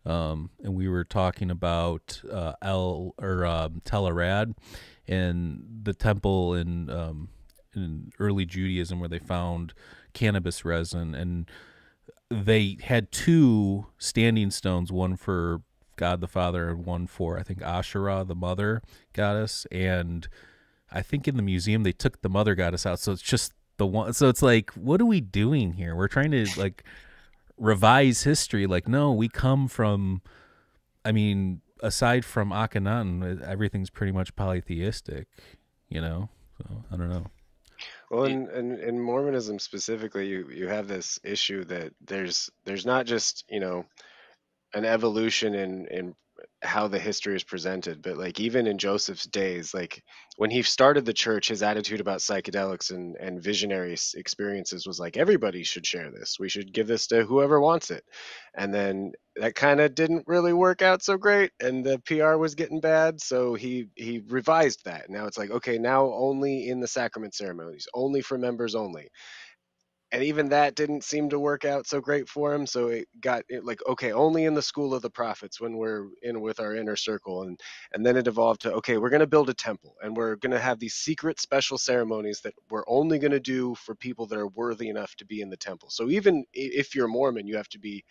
um, and we were talking about uh, El or um, Tel Arad and the temple in um, in early Judaism where they found cannabis resin, and they had two standing stones, one for God the Father and one for I think Asherah, the mother goddess, and I think in the museum they took the mother goddess out, so it's just the one. So it's like, what are we doing here? We're trying to like revise history. Like, no, we come from. I mean, aside from Akhenaten, everything's pretty much polytheistic. You know, so I don't know. Well, in, in, in Mormonism specifically, you, you have this issue that there's there's not just you know an evolution in in how the history is presented but like even in joseph's days like when he started the church his attitude about psychedelics and and visionary experiences was like everybody should share this. We should give this to whoever wants it. And then that kind of didn't really work out so great and the pr was getting bad so he he revised that. Now it's like okay now only in the sacrament ceremonies only for members only and even that didn't seem to work out so great for him so it got it like okay only in the school of the prophets when we're in with our inner circle and and then it evolved to okay we're going to build a temple and we're going to have these secret special ceremonies that we're only going to do for people that are worthy enough to be in the temple. So even if you're mormon you have to be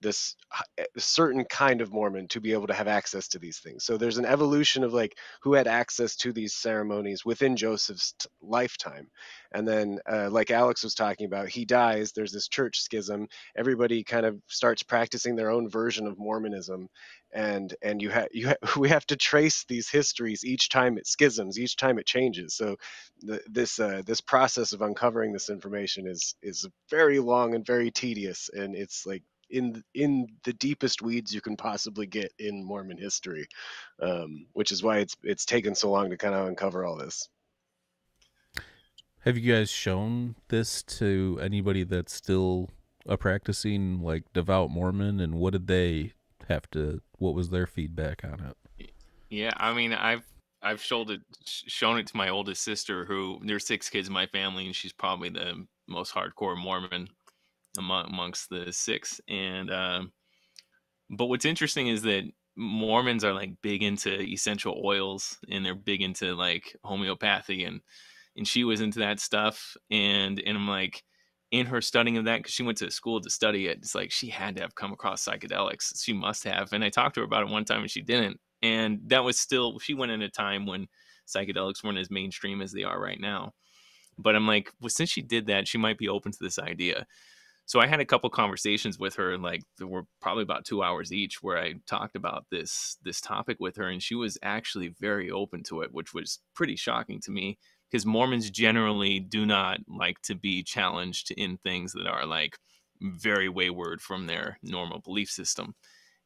this eh, certain kind of Mormon to be able to have access to these things. So there's an evolution of like who had access to these ceremonies within Joseph's t- lifetime. And then, uh, like Alex was talking about, he dies. There's this church schism. Everybody kind of starts practicing their own version of Mormonism, and and you have you ha- we have to trace these histories each time it schisms, each time it changes. So the, this uh, this process of uncovering this information is is very long and very tedious, and it's like in in the deepest weeds you can possibly get in Mormon history, um, which is why it's it's taken so long to kind of uncover all this. Have you guys shown this to anybody that's still a practicing like devout Mormon, and what did they have to? What was their feedback on it? Yeah, I mean, I've I've shown it shown it to my oldest sister, who there's six kids in my family, and she's probably the most hardcore Mormon among, amongst the six. And um, but what's interesting is that Mormons are like big into essential oils, and they're big into like homeopathy, and and she was into that stuff. And and I'm like, in her studying of that, because she went to school to study it, it's like she had to have come across psychedelics. She must have. And I talked to her about it one time, and she didn't. And that was still she went in a time when psychedelics weren't as mainstream as they are right now. But I'm like, well, since she did that, she might be open to this idea so I had a couple conversations with her, and like there were probably about two hours each, where I talked about this this topic with her, and she was actually very open to it, which was pretty shocking to me because Mormons generally do not like to be challenged in things that are like very wayward from their normal belief system,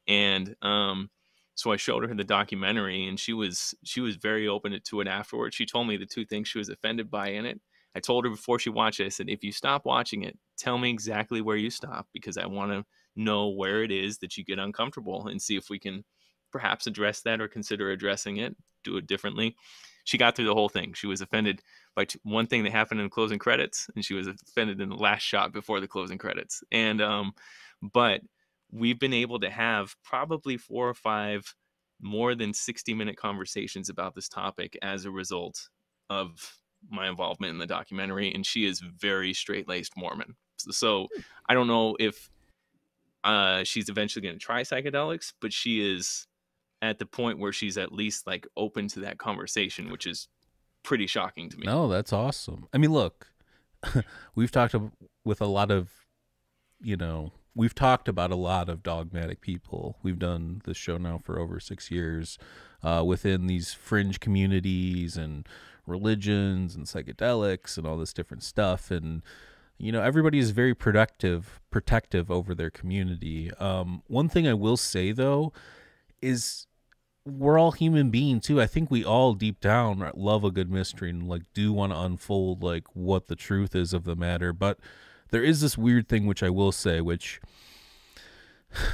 and um, so I showed her the documentary, and she was she was very open to it afterwards. She told me the two things she was offended by in it I told her before she watched it, I said, if you stop watching it, tell me exactly where you stop because I want to know where it is that you get uncomfortable and see if we can perhaps address that or consider addressing it, do it differently. She got through the whole thing. She was offended by t- one thing that happened in the closing credits, and she was offended in the last shot before the closing credits. And, um, but we've been able to have probably four or five more than 60 minute conversations about this topic as a result of my involvement in the documentary, and she is very straight laced Mormon. So, I don't know if uh, she's eventually going to try psychedelics, but she is at the point where she's at least like open to that conversation, which is pretty shocking to me. No, that's awesome. I mean, look, we've talked with a lot of, you know, we've talked about a lot of dogmatic people. We've done this show now for over six years uh, within these fringe communities and religions and psychedelics and all this different stuff. And, you know, everybody is very productive, protective over their community. Um, one thing I will say, though, is we're all human beings too. I think we all deep down love a good mystery and like do want to unfold like what the truth is of the matter. But there is this weird thing which I will say, which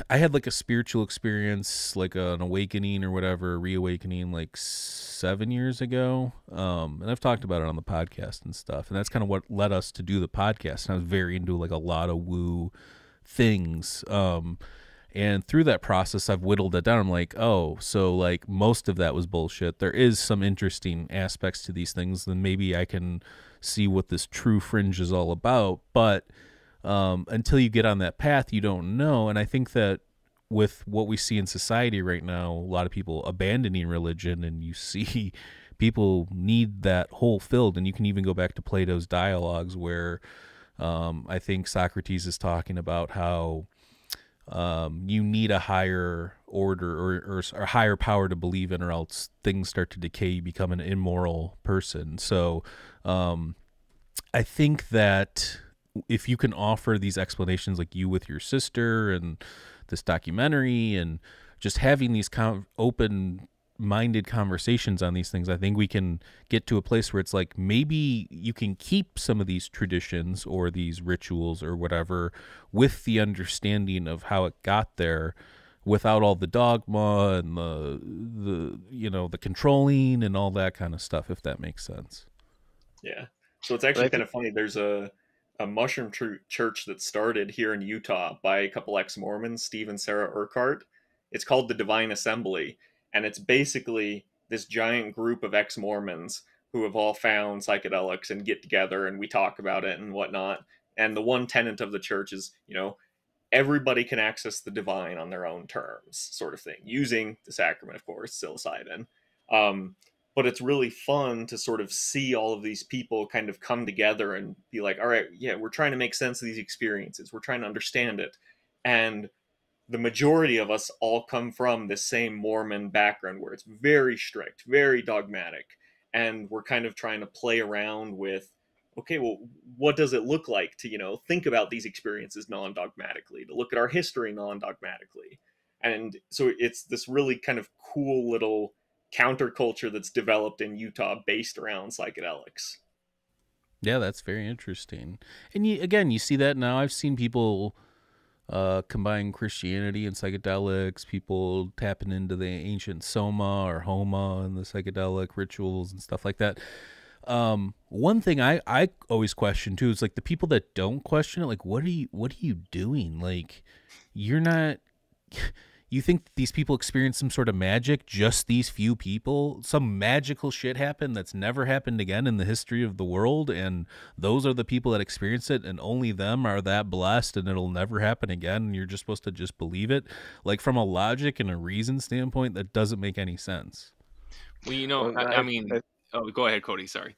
I had like a spiritual experience, like an awakening or whatever, reawakening like seven years ago. Um, and I've talked about it on the podcast and stuff. And that's kind of what led us to do the podcast. And I was very into like a lot of woo things. Um, and through that process, I've whittled it down. I'm like, oh, so like most of that was bullshit. There is some interesting aspects to these things. Then maybe I can see what this true fringe is all about. But um, until you get on that path, you don't know. And I think that with what we see in society right now, a lot of people abandoning religion, and you see people need that hole filled. And you can even go back to Plato's dialogues, where um, I think Socrates is talking about how um, you need a higher order or, or, or higher power to believe in, or else things start to decay. You become an immoral person. So um, I think that if you can offer these explanations, like you with your sister and this documentary, and just having these com- open minded conversations on these things, I think we can get to a place where it's like maybe you can keep some of these traditions or these rituals or whatever with the understanding of how it got there without all the dogma and the the you know the controlling and all that kind of stuff if that makes sense. Yeah. So it's actually kind of funny. There's a a mushroom tr- church that started here in utah by a couple ex-mormons steve and sarah urquhart. It's called the divine assembly and it's basically this giant group of ex-mormons who have all found psychedelics and get together and we talk about it and whatnot. And the one tenet of the church is you know everybody can access the divine on their own terms sort of thing using the sacrament of course psilocybin. Um, but it's really fun to sort of see all of these people kind of come together and be like all right yeah we're trying to make sense of these experiences we're trying to understand it and the majority of us all come from the same Mormon background where it's very strict, very dogmatic, and we're kind of trying to play around with okay, well, what does it look like to, you know, think about these experiences non-dogmatically, to look at our history non-dogmatically. And so it's this really kind of cool little counterculture that's developed in Utah based around psychedelics. Yeah, that's very interesting. And you, again, you see that now. I've seen people uh, combine Christianity and psychedelics, people tapping into the ancient soma or homa and the psychedelic rituals and stuff like that. Um, one thing I, I always question too is like the people that don't question it, like what are you what are you doing? Like you're not you think these people experience some sort of magic? Just these few people? Some magical shit happened that's never happened again in the history of the world and those are the people that experience it and only them are that blessed and it'll never happen again and you're just supposed to just believe it? Like from a logic and a reason standpoint that doesn't make any sense. Well you know i, I mean oh go ahead cody sorry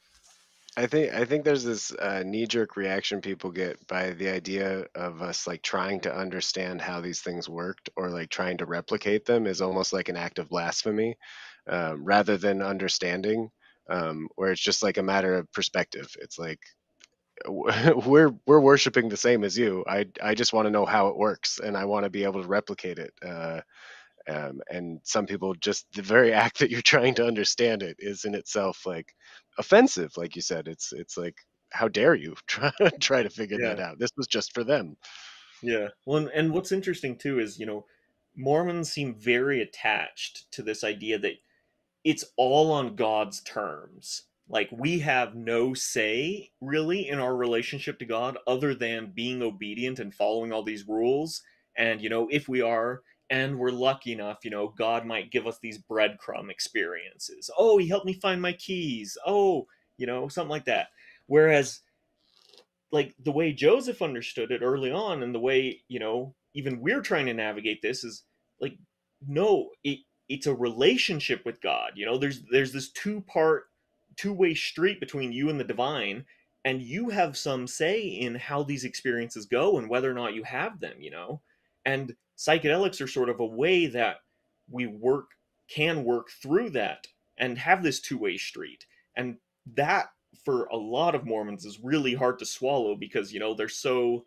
I think I think there's this uh, knee-jerk reaction people get by the idea of us like trying to understand how these things worked or like trying to replicate them is almost like an act of blasphemy, um, rather than understanding, um, where it's just like a matter of perspective. It's like we're we're worshiping the same as you. I I just want to know how it works and I want to be able to replicate it. Uh, um, and some people just the very act that you're trying to understand it is in itself like offensive like you said it's it's like how dare you try try to figure yeah. that out this was just for them yeah well and, and what's interesting too is you know mormons seem very attached to this idea that it's all on god's terms like we have no say really in our relationship to god other than being obedient and following all these rules and you know if we are and we're lucky enough, you know, God might give us these breadcrumb experiences. Oh, he helped me find my keys. Oh, you know, something like that. Whereas, like the way Joseph understood it early on, and the way, you know, even we're trying to navigate this is like no it it's a relationship with god you know there's there's this two part two way street between you and the divine and you have some say in how these experiences go and whether or not you have them you know and psychedelics are sort of a way that we work can work through that and have this two way street and that for a lot of mormons is really hard to swallow because you know they're so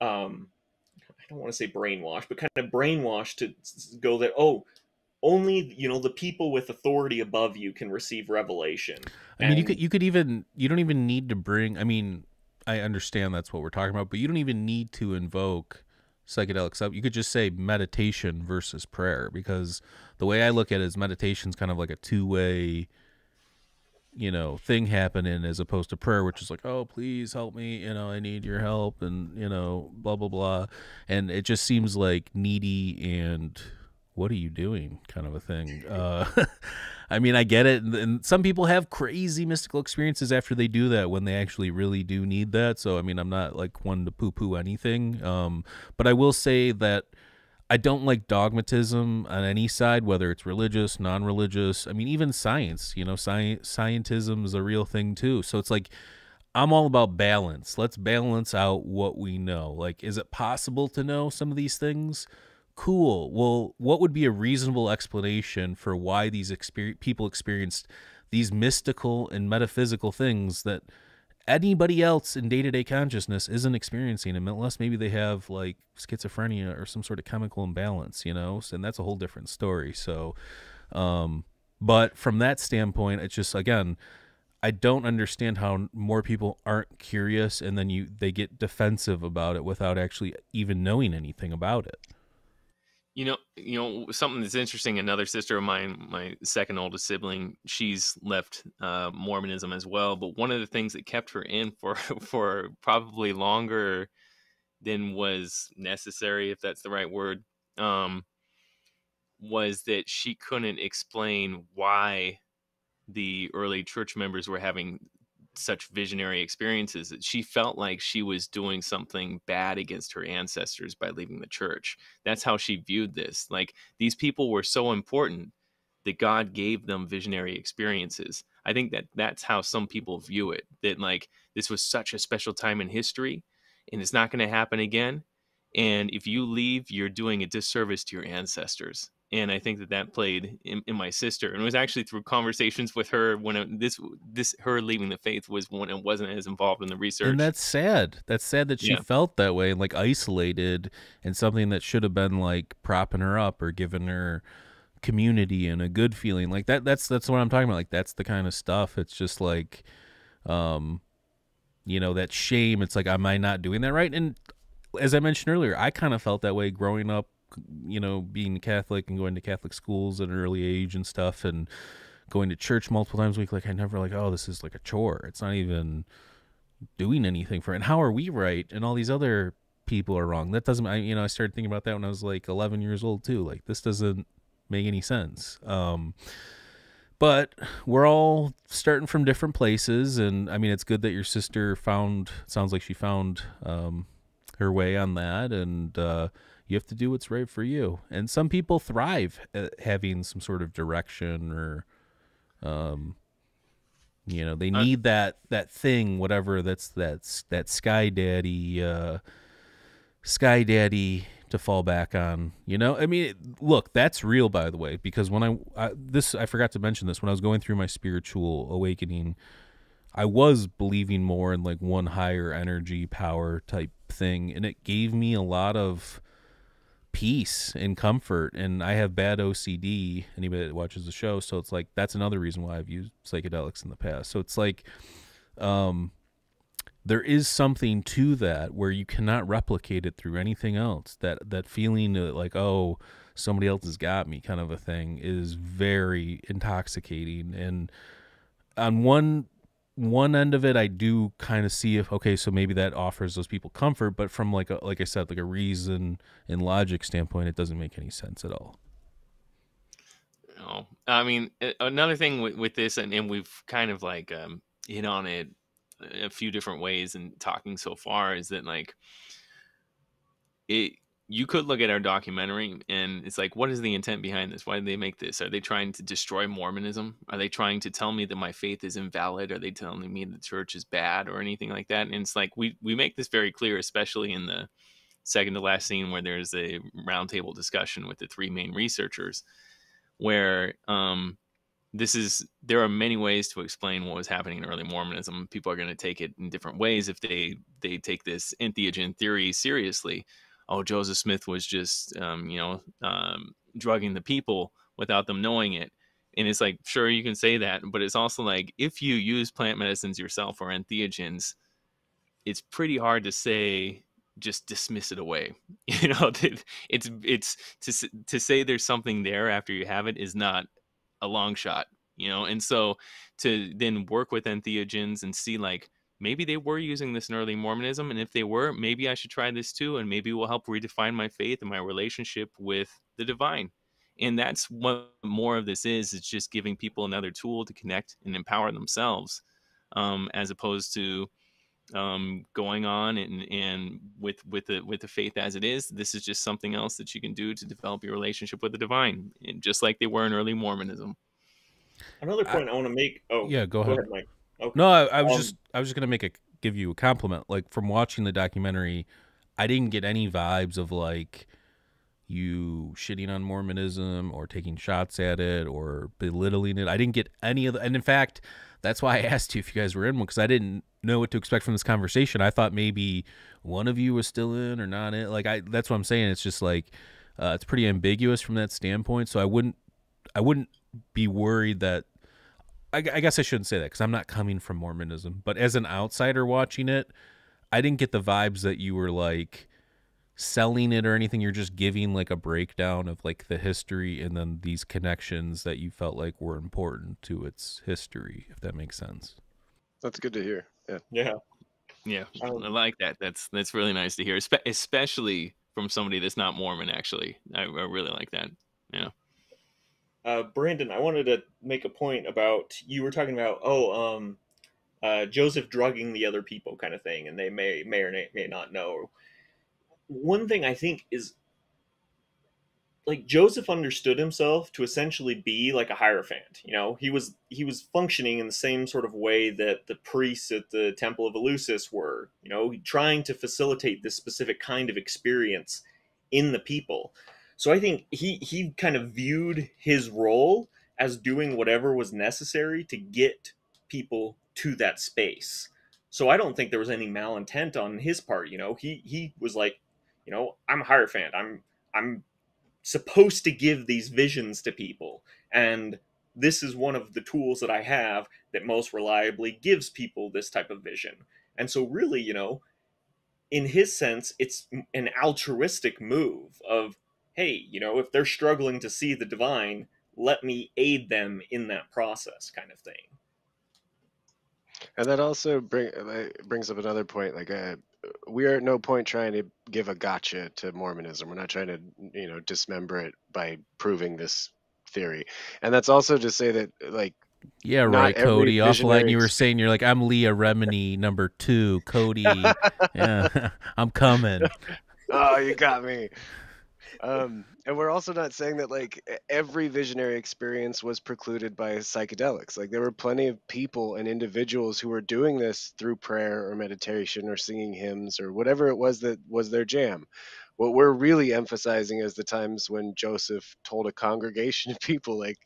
um i don't want to say brainwashed but kind of brainwashed to go that oh only you know the people with authority above you can receive revelation I mean, you could you could even you don't even need to bring. I mean, I understand that's what we're talking about, but you don't even need to invoke psychedelics up. You could just say meditation versus prayer because the way I look at it is meditation's kind of like a two way, you know, thing happening as opposed to prayer, which is like, oh, please help me, you know, I need your help, and you know, blah blah blah, and it just seems like needy and what are you doing kind of a thing. Uh, I mean, I get it, and, and some people have crazy mystical experiences after they do that when they actually really do need that. So, I mean, I'm not like one to poo-poo anything, um, but I will say that I don't like dogmatism on any side, whether it's religious, non-religious. I mean, even science. You know, science scientism is a real thing too. So it's like I'm all about balance. Let's balance out what we know. Like, is it possible to know some of these things? Cool. Well, what would be a reasonable explanation for why these exper- people experienced these mystical and metaphysical things that anybody else in day-to-day consciousness isn't experiencing unless maybe they have like schizophrenia or some sort of chemical imbalance, you know? And that's a whole different story. So, um, but from that standpoint, it's just again, I don't understand how more people aren't curious and then you they get defensive about it without actually even knowing anything about it. You know, you know something that's interesting. Another sister of mine, my second oldest sibling, she's left uh, Mormonism as well. But one of the things that kept her in for for probably longer than was necessary, if that's the right word, um, was that she couldn't explain why the early church members were having such visionary experiences that she felt like she was doing something bad against her ancestors by leaving the church. That's how she viewed this. Like these people were so important that God gave them visionary experiences. I think that that's how some people view it. That like this was such a special time in history and it's not going to happen again. And if you leave, you're doing a disservice to your ancestors. And I think that that played in, in my sister, and it was actually through conversations with her when it, this this her leaving the faith was when it wasn't as involved in the research. And that's sad. That's sad that she Yeah. felt that way and like isolated and something that should have been like propping her up or giving her community and a good feeling. Like that that's that's what I'm talking about. Like that's the kind of stuff. It's just like um you know, that shame. It's like am I not doing that right? And as I mentioned earlier, I kind of felt that way growing up, you know, being Catholic and going to Catholic schools at an early age and stuff and going to church multiple times a week. Like I never like, oh, this is like a chore. It's not even doing anything for it. And how are we right? And all these other people are wrong. That doesn't, I, you know, I started thinking about that when I was like 11 years old too. Like this doesn't make any sense. Um, but we're all starting from different places. And I mean, it's good that your sister found, sounds like she found, um, her way on that. And, uh, you have to do what's right for you. And some people thrive at having some sort of direction or, um, you know, they Uh, need that that thing, whatever that's that's that sky daddy, uh, sky daddy to fall back on. You know, I mean, look, that's real, by the way, because when I, I this I forgot to mention this when I was going through my spiritual awakening. I was believing more in like one higher energy power type thing, and it gave me a lot of peace and comfort. And I have bad OCD. Anybody that watches the show, so it's like that's another reason why I've used psychedelics in the past. So it's like, um, there is something to that where you cannot replicate it through anything else. That that feeling that like oh somebody else has got me kind of a thing is very intoxicating and on one one end of it I do kind of see if okay so maybe that offers those people comfort but from like a, like I said like a reason and logic standpoint it doesn't make any sense at all. No, I mean another thing with, with this, and, and we've kind of like um, hit on it a few different ways in talking so far, is that like it you could look at our documentary and it's like, what is the intent behind this? Why did they make this? Are they trying to destroy Mormonism? Are they trying to tell me that my faith is invalid? Are they telling me the church is bad or anything like that? And it's like we we make this very clear, especially in the second to last scene where there's a roundtable discussion with the three main researchers, where um, this is there are many ways to explain what was happening in early Mormonism. People are going to take it in different ways if they they take this entheogen theory seriously oh, Joseph Smith was just, um, you know, um, drugging the people without them knowing it. And it's like, sure, you can say that, but it's also like, if you use plant medicines yourself or entheogens, it's pretty hard to say just dismiss it away. You know, it's it's to to say there's something there after you have it is not a long shot. You know, and so to then work with entheogens and see like maybe they were using this in early Mormonism. And if they were, maybe I should try this too. And maybe it will help redefine my faith and my relationship with the divine. And that's what more of this is. It's just giving people another tool to connect and empower themselves, um, as opposed to um, going on and, and with with the with the faith as it is. This is just something else that you can do to develop your relationship with the divine, and just like they were in early Mormonism. Another point I, I want to make. Oh, yeah, go, go ahead. ahead, Mike. Okay. No, I, I was um, just I was just gonna make a give you a compliment. Like from watching the documentary, I didn't get any vibes of like you shitting on Mormonism or taking shots at it or belittling it. I didn't get any of the, and in fact, that's why I asked you if you guys were in one because I didn't know what to expect from this conversation. I thought maybe one of you was still in or not in. Like I, that's what I'm saying. It's just like uh, it's pretty ambiguous from that standpoint. So I wouldn't, I wouldn't be worried that I, I guess I shouldn't say that because I'm not coming from Mormonism, but as an outsider watching it, I didn't get the vibes that you were like selling it or anything. You're just giving like a breakdown of like the history and then these connections that you felt like were important to its history, if that makes sense. That's good to hear. Yeah. Yeah. Yeah. Um, I like that. That's that's really nice to hear, especially from somebody that's not Mormon. Actually, I, I really like that. Yeah. Uh, Brandon, I wanted to make a point about you were talking about oh um, uh, Joseph drugging the other people kind of thing, and they may may or may, may not know. One thing I think is like Joseph understood himself to essentially be like a hierophant. You know, he was he was functioning in the same sort of way that the priests at the Temple of Eleusis were. You know, trying to facilitate this specific kind of experience in the people. So I think he he kind of viewed his role as doing whatever was necessary to get people to that space. So I don't think there was any malintent on his part. You know, he he was like, you know, I'm a hierophant. I'm I'm supposed to give these visions to people, and this is one of the tools that I have that most reliably gives people this type of vision. And so, really, you know, in his sense, it's an altruistic move of hey, you know, if they're struggling to see the divine, let me aid them in that process, kind of thing. And that also bring brings up another point. Like, uh, we are at no point trying to give a gotcha to Mormonism. We're not trying to, you know, dismember it by proving this theory. And that's also to say that, like, yeah, right, Cody. Off line, you were saying you're like, I'm Leah Remini, number two. Cody, yeah, I'm coming. Oh, you got me um, and we're also not saying that like every visionary experience was precluded by psychedelics. Like there were plenty of people and individuals who were doing this through prayer or meditation or singing hymns or whatever it was that was their jam. What we're really emphasizing is the times when Joseph told a congregation of people, like,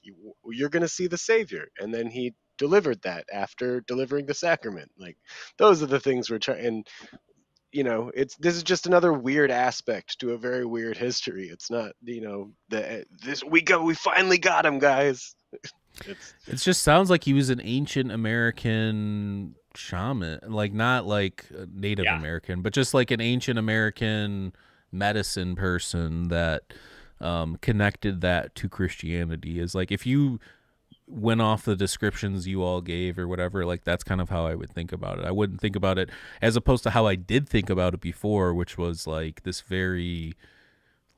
you're going to see the Savior. And then he delivered that after delivering the sacrament. Like, those are the things we're trying. And you know it's this is just another weird aspect to a very weird history it's not you know the this we go we finally got him guys it's it just sounds like he was an ancient american shaman like not like native yeah. american but just like an ancient american medicine person that um, connected that to christianity is like if you went off the descriptions you all gave or whatever like that's kind of how i would think about it. I wouldn't think about it as opposed to how i did think about it before which was like this very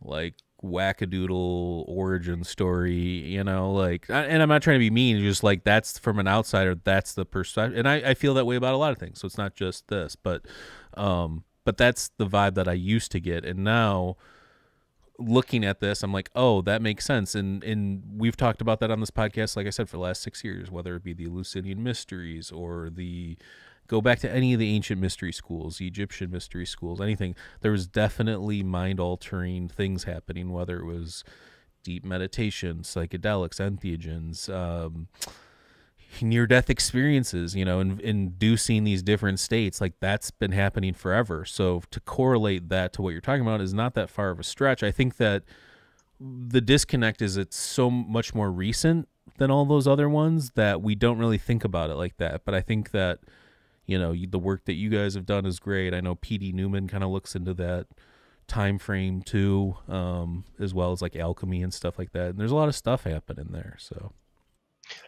like wackadoodle origin story you know like and i'm not trying to be mean just like that's from an outsider that's the perspective and I, I feel that way about a lot of things so it's not just this but um but that's the vibe that i used to get and now looking at this, I'm like, oh, that makes sense. And and we've talked about that on this podcast, like I said, for the last six years, whether it be the Eleusinian mysteries or the go back to any of the ancient mystery schools, Egyptian mystery schools, anything. There was definitely mind altering things happening, whether it was deep meditation, psychedelics, entheogens, um, near death experiences, you know, in, inducing these different states. Like that's been happening forever. So to correlate that to what you're talking about is not that far of a stretch. I think that the disconnect is it's so much more recent than all those other ones that we don't really think about it like that. But I think that, you know, the work that you guys have done is great. I know PD Newman kind of looks into that time frame too, um, as well as like alchemy and stuff like that. And there's a lot of stuff happening there. So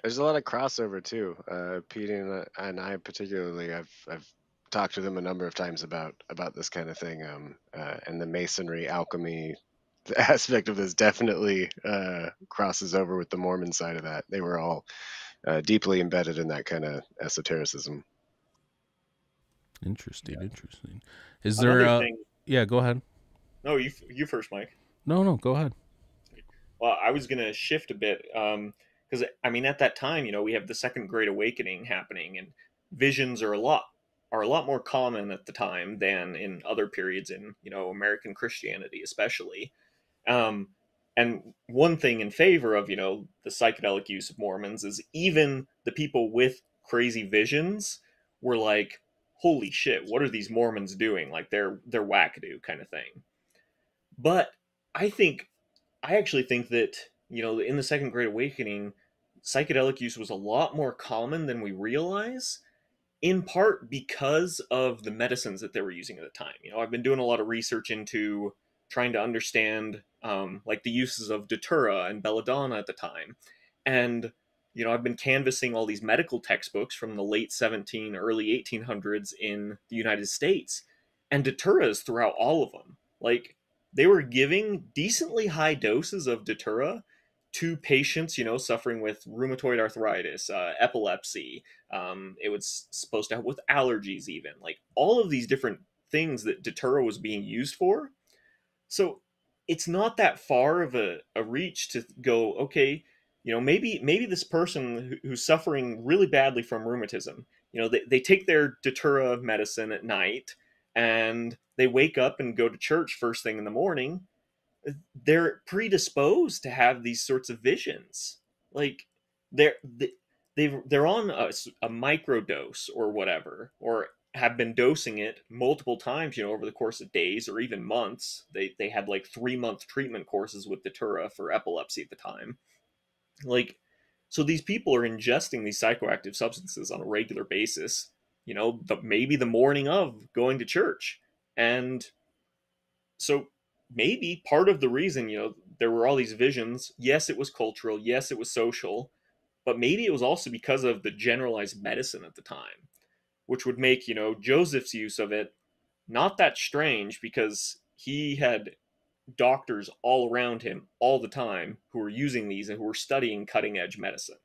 there's a lot of crossover too. Uh, Pete and, uh, and I particularly, I've I've talked to them a number of times about about this kind of thing. Um, uh, and the masonry alchemy aspect of this definitely uh, crosses over with the Mormon side of that. They were all uh, deeply embedded in that kind of esotericism. Interesting, yeah. interesting. Is there? a? Thing, yeah, go ahead. No, you you first, Mike. No, no, go ahead. Well, I was gonna shift a bit. Um, because I mean, at that time, you know, we have the Second Great Awakening happening, and visions are a lot are a lot more common at the time than in other periods in you know American Christianity, especially. Um, and one thing in favor of you know the psychedelic use of Mormons is even the people with crazy visions were like, "Holy shit, what are these Mormons doing?" Like they're they're wackadoo kind of thing. But I think I actually think that you know, in the Second Great Awakening, psychedelic use was a lot more common than we realize, in part because of the medicines that they were using at the time. You know, I've been doing a lot of research into trying to understand um, like the uses of datura and belladonna at the time, and you know, I've been canvassing all these medical textbooks from the late 17, early 1800s in the United States, and datura is throughout all of them. Like they were giving decently high doses of datura to patients, you know, suffering with rheumatoid arthritis, uh, epilepsy. Um, it was supposed to help with allergies, even like all of these different things that Datura was being used for. So it's not that far of a, a reach to go, okay, you know, maybe maybe this person who's suffering really badly from rheumatism, you know, they, they take their Datura medicine at night and they wake up and go to church first thing in the morning they're predisposed to have these sorts of visions. Like they're they, they're on a, a micro dose or whatever or have been dosing it multiple times you know over the course of days or even months. They they had like three month treatment courses with datura for epilepsy at the time. Like so these people are ingesting these psychoactive substances on a regular basis you know the, maybe the morning of going to church. And so maybe part of the reason, you know, there were all these visions. Yes, it was cultural. Yes, it was social. But maybe it was also because of the generalized medicine at the time, which would make, you know, Joseph's use of it not that strange because he had doctors all around him all the time who were using these and who were studying cutting edge medicine.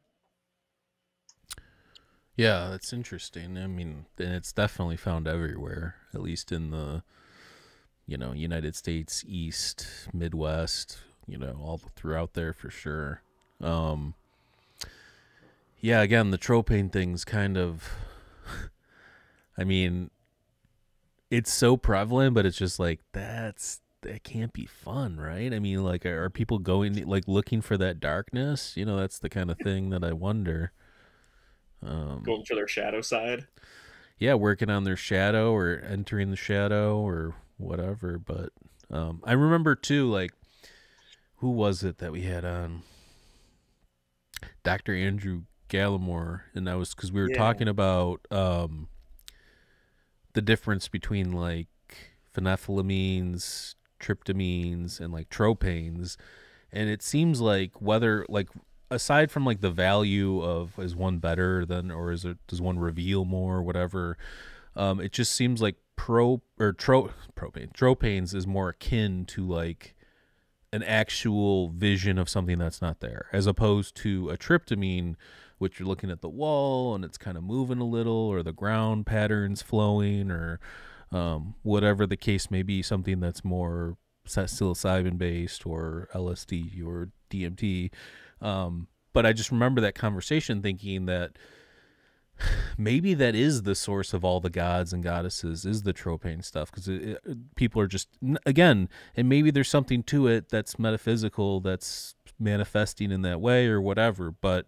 Yeah, that's interesting. I mean, and it's definitely found everywhere, at least in the you know, United States East, Midwest, you know, all throughout there for sure. Um, yeah, again, the tropane thing's kind of, I mean, it's so prevalent, but it's just like that's that can't be fun, right? I mean, like, are, are people going like looking for that darkness? You know, that's the kind of thing that I wonder. Um, going for their shadow side. Yeah, working on their shadow or entering the shadow or whatever. But um, I remember too, like, who was it that we had on? Dr. Andrew Gallimore, and that was because we were yeah. talking about um, the difference between like phenethylamines, tryptamines, and like tropanes, and it seems like whether like aside from like the value of is one better than or is it does one reveal more or whatever um, it just seems like pro or tro propane tropanes is more akin to like an actual vision of something that's not there as opposed to a tryptamine which you're looking at the wall and it's kind of moving a little or the ground patterns flowing or um, whatever the case may be something that's more psilocybin based or LSD or DMT. Um, but I just remember that conversation thinking that maybe that is the source of all the gods and goddesses is the tropane stuff because people are just again and maybe there's something to it that's metaphysical that's manifesting in that way or whatever but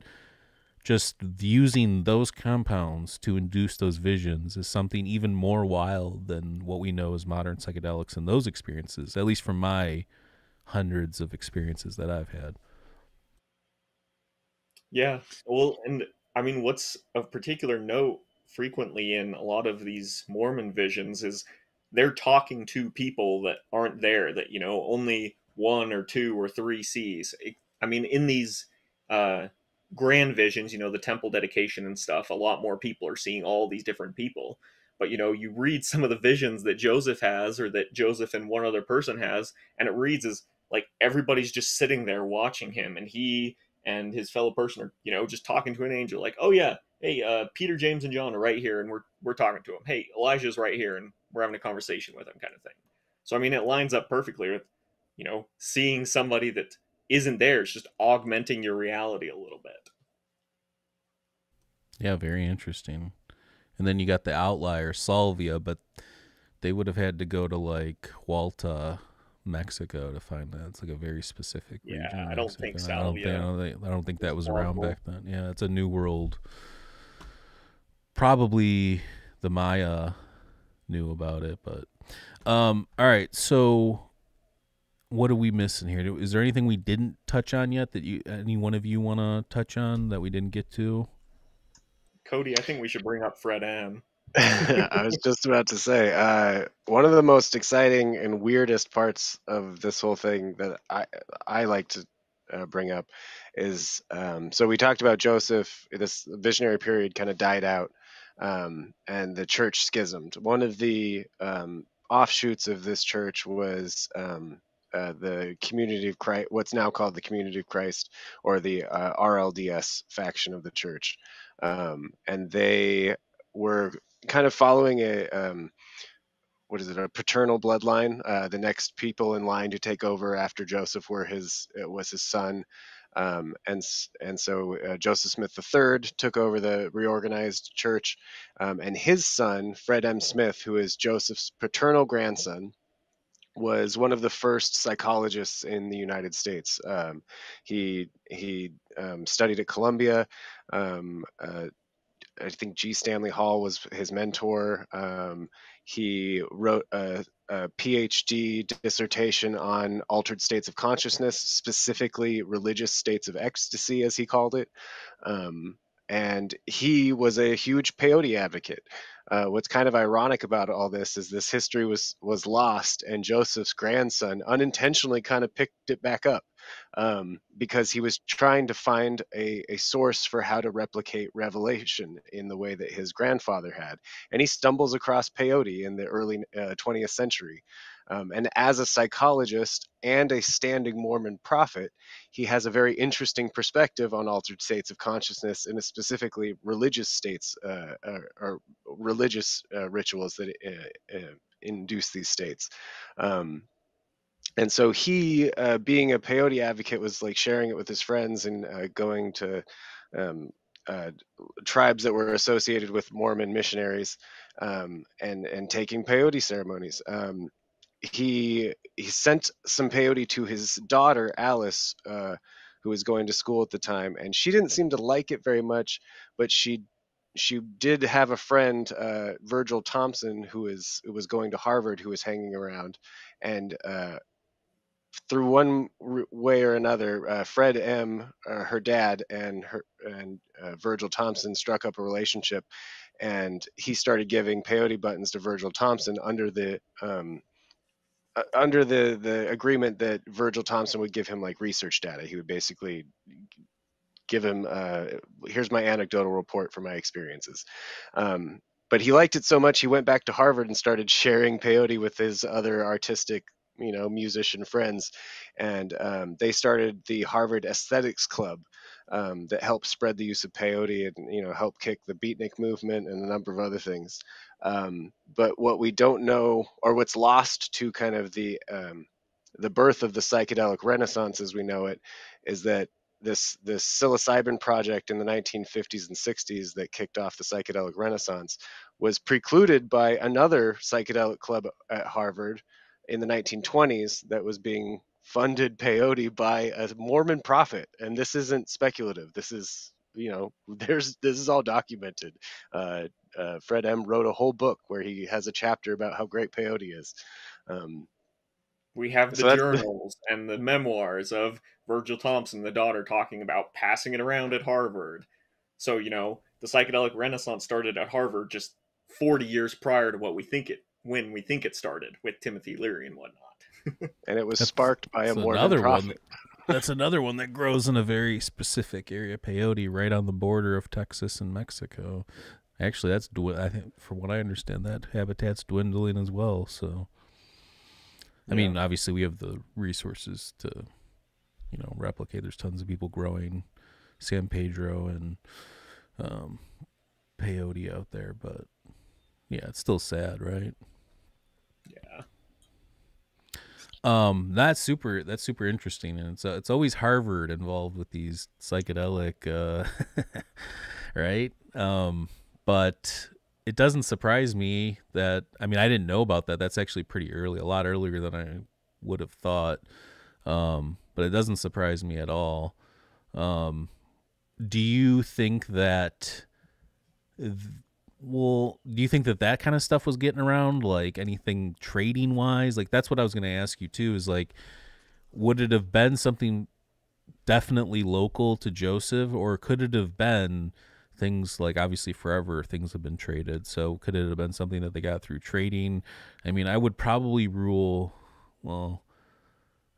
just using those compounds to induce those visions is something even more wild than what we know as modern psychedelics and those experiences at least from my hundreds of experiences that i've had. Yeah well and I mean, what's of particular note frequently in a lot of these Mormon visions is they're talking to people that aren't there, that, you know, only one or two or three sees. I mean, in these uh, grand visions, you know, the temple dedication and stuff, a lot more people are seeing all these different people. But, you know, you read some of the visions that Joseph has or that Joseph and one other person has, and it reads as like everybody's just sitting there watching him and he and his fellow person are, you know, just talking to an angel, like, oh yeah, hey, uh, Peter, James, and John are right here, and we're we're talking to him. Hey, Elijah's right here, and we're having a conversation with him, kind of thing. So I mean, it lines up perfectly with, you know, seeing somebody that isn't there. It's just augmenting your reality a little bit. Yeah, very interesting. And then you got the outlier, Salvia, but they would have had to go to like Huautla Mexico to find that. It's like a very specific yeah. I don't think so. I don't think, I don't think, I don't think that was around back then. Yeah, it's a new world. Probably the Maya knew about it, but um all right, so what are we missing here? Is there anything we didn't touch on yet that you any one of you want to touch on that we didn't get to? Cody, I think we should bring up Fred M. I was just about to say, uh, one of the most exciting and weirdest parts of this whole thing that I I like to uh, bring up is um, so we talked about Joseph. This visionary period kind of died out, um, and the church schismed. One of the um, offshoots of this church was um, uh, the Community of Christ, what's now called the Community of Christ, or the uh, RLDS faction of the church, um, and they were kind of following a um, what is it a paternal bloodline uh, the next people in line to take over after joseph were his was his son um, and and so uh, joseph smith iii took over the reorganized church um, and his son fred m smith who is joseph's paternal grandson was one of the first psychologists in the United States. Um, he he um, studied at Columbia, um, uh, I think G. Stanley Hall was his mentor. Um, he wrote a, a, PhD dissertation on altered states of consciousness, specifically religious states of ecstasy, as he called it. Um, and he was a huge peyote advocate. Uh, what's kind of ironic about all this is this history was was lost, and Joseph's grandson unintentionally kind of picked it back up um, because he was trying to find a, a source for how to replicate revelation in the way that his grandfather had. And he stumbles across peyote in the early uh, 20th century. Um, and as a psychologist and a standing Mormon prophet, he has a very interesting perspective on altered states of consciousness and specifically religious states uh, or, or, religious uh, rituals that uh, uh, induce these states. Um, and so he, uh, being a peyote advocate, was like sharing it with his friends and uh, going to um, uh, tribes that were associated with Mormon missionaries um, and and taking peyote ceremonies. Um, he he sent some peyote to his daughter Alice, uh, who was going to school at the time, and she didn't seem to like it very much, but she she did have a friend, uh, Virgil Thomson, who is who was going to Harvard, who was hanging around, and uh, through one way or another, uh, Fred M, uh, her dad, and her and uh, Virgil Thomson struck up a relationship, and he started giving peyote buttons to Virgil Thomson under the um, uh, under the the agreement that Virgil Thomson would give him like research data. He would basically give him uh, here's my anecdotal report from my experiences. Um, but he liked it so much he went back to Harvard and started sharing peyote with his other artistic you know musician friends and um, they started the harvard aesthetics club um, that helped spread the use of peyote and you know help kick the beatnik movement and a number of other things um, but what we don't know or what's lost to kind of the um, the birth of the psychedelic renaissance as we know it is that this this psilocybin project in the 1950s and 60s that kicked off the psychedelic renaissance was precluded by another psychedelic club at Harvard in the 1920s that was being funded peyote by a Mormon prophet. And this isn't speculative. This is you know there's this is all documented. Uh, uh, Fred M wrote a whole book where he has a chapter about how great peyote is um, We have the So that's- journals and the memoirs of Virgil Thomson, the daughter, talking about passing it around at Harvard. So, you know, the psychedelic renaissance started at Harvard just 40 years prior to what we think it when we think it started with Timothy Leary and whatnot. and it was That's- sparked by a that's Mormon another one. prophet That's another one that grows in a very specific area, peyote, right on the border of Texas and Mexico. Actually, that's I think, from what I understand, that habitat's dwindling as well. So, I mean, obviously, we have the resources to, you know, replicate. There's tons of people growing San Pedro and um, peyote out there, but yeah, it's still sad, right? yeah. Um, that's super. That's super interesting, and it's uh, it's always Harvard involved with these psychedelic, uh, right? Um, but it doesn't surprise me that I mean I didn't know about that. That's actually pretty early, a lot earlier than I would have thought. Um, but it doesn't surprise me at all. Um, do you think that? th- well, do you think that that kind of stuff was getting around, like anything trading wise? Like that's what I was going to ask you too. Is like, would it have been something definitely local to Joseph, or could it have been things like obviously forever things have been traded? So could it have been something that they got through trading? I mean, I would probably rule. Well,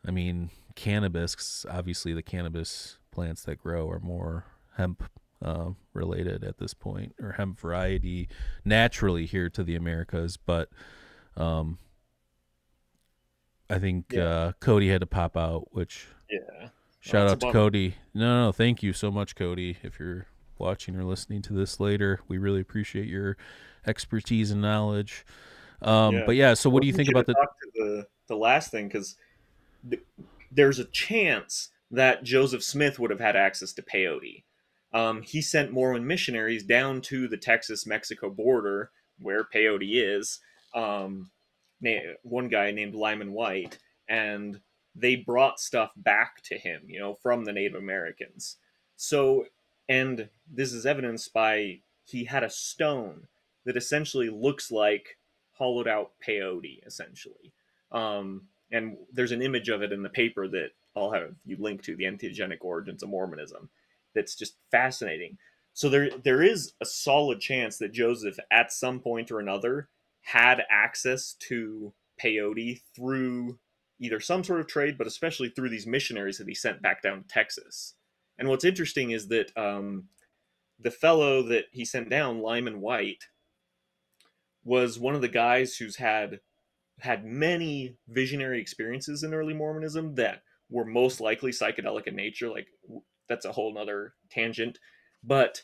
I mean, cannabis, obviously, the cannabis plants that grow are more hemp uh, related at this point, or hemp variety naturally here to the Americas. But um, I think Yeah. uh, Cody had to pop out, which Yeah. shout out to bummer. Cody. No, no, thank you so much, Cody. If you're watching or listening to this later, we really appreciate your expertise and knowledge. Um, Yeah. But yeah, so what do you think about the? the the last thing because th- there's a chance that Joseph Smith would have had access to peyote. Um, he sent Mormon missionaries down to the Texas-Mexico border where peyote is. Um, na- one guy named Lyman Wight, and they brought stuff back to him, you know, from the Native Americans. So, and this is evidenced by he had a stone that essentially looks like hollowed out peyote, essentially. Um, and there's an image of it in the paper that I'll have you link to, the entheogenic origins of Mormonism. That's just fascinating. So there there is a solid chance that Joseph, at some point or another, had access to peyote through either some sort of trade, but especially through these missionaries that he sent back down to Texas. And what's interesting is that um, the fellow that he sent down, Lyman Wight, was one of the guys who's had had many visionary experiences in early Mormonism that were most likely psychedelic in nature. Like that's a whole nother tangent. But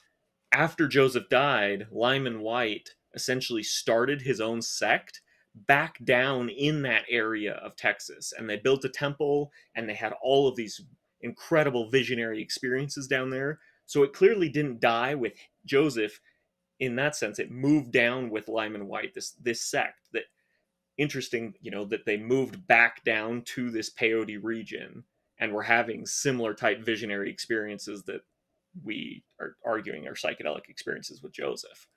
after Joseph died, Lyman Wight essentially started his own sect back down in that area of Texas. And they built a temple and they had all of these incredible visionary experiences down there. So it clearly didn't die with Joseph in that sense. It moved down with Lyman Wight, this this sect that interesting, you know, that they moved back down to this peyote region and were having similar type visionary experiences that we are arguing are psychedelic experiences with Joseph.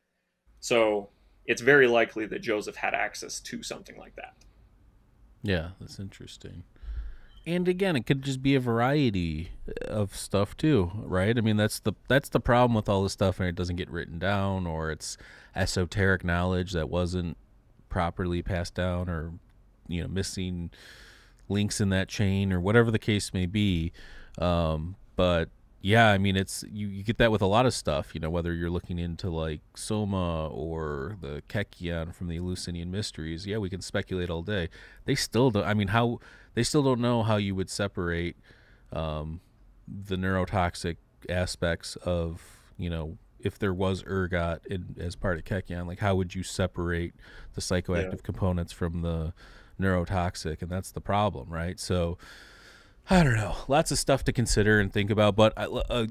So it's very likely that Joseph had access to something like that. Yeah, that's interesting. And again, it could just be a variety of stuff too, right? I mean, that's the that's the problem with all this stuff, and it doesn't get written down, or it's esoteric knowledge that wasn't properly passed down, or you know, missing links in that chain, or whatever the case may be. Um, but yeah, I mean, it's you, you get that with a lot of stuff, you know, whether you're looking into like Soma or the Kykeon from the Eleusinian Mysteries. Yeah, we can speculate all day. They still don't. I mean, how they still don't know how you would separate um, the neurotoxic aspects of you know if there was ergot in, as part of Kykeon, like how would you separate the psychoactive components from the neurotoxic, and that's the problem, right? So I don't know, lots of stuff to consider and think about. But I, uh,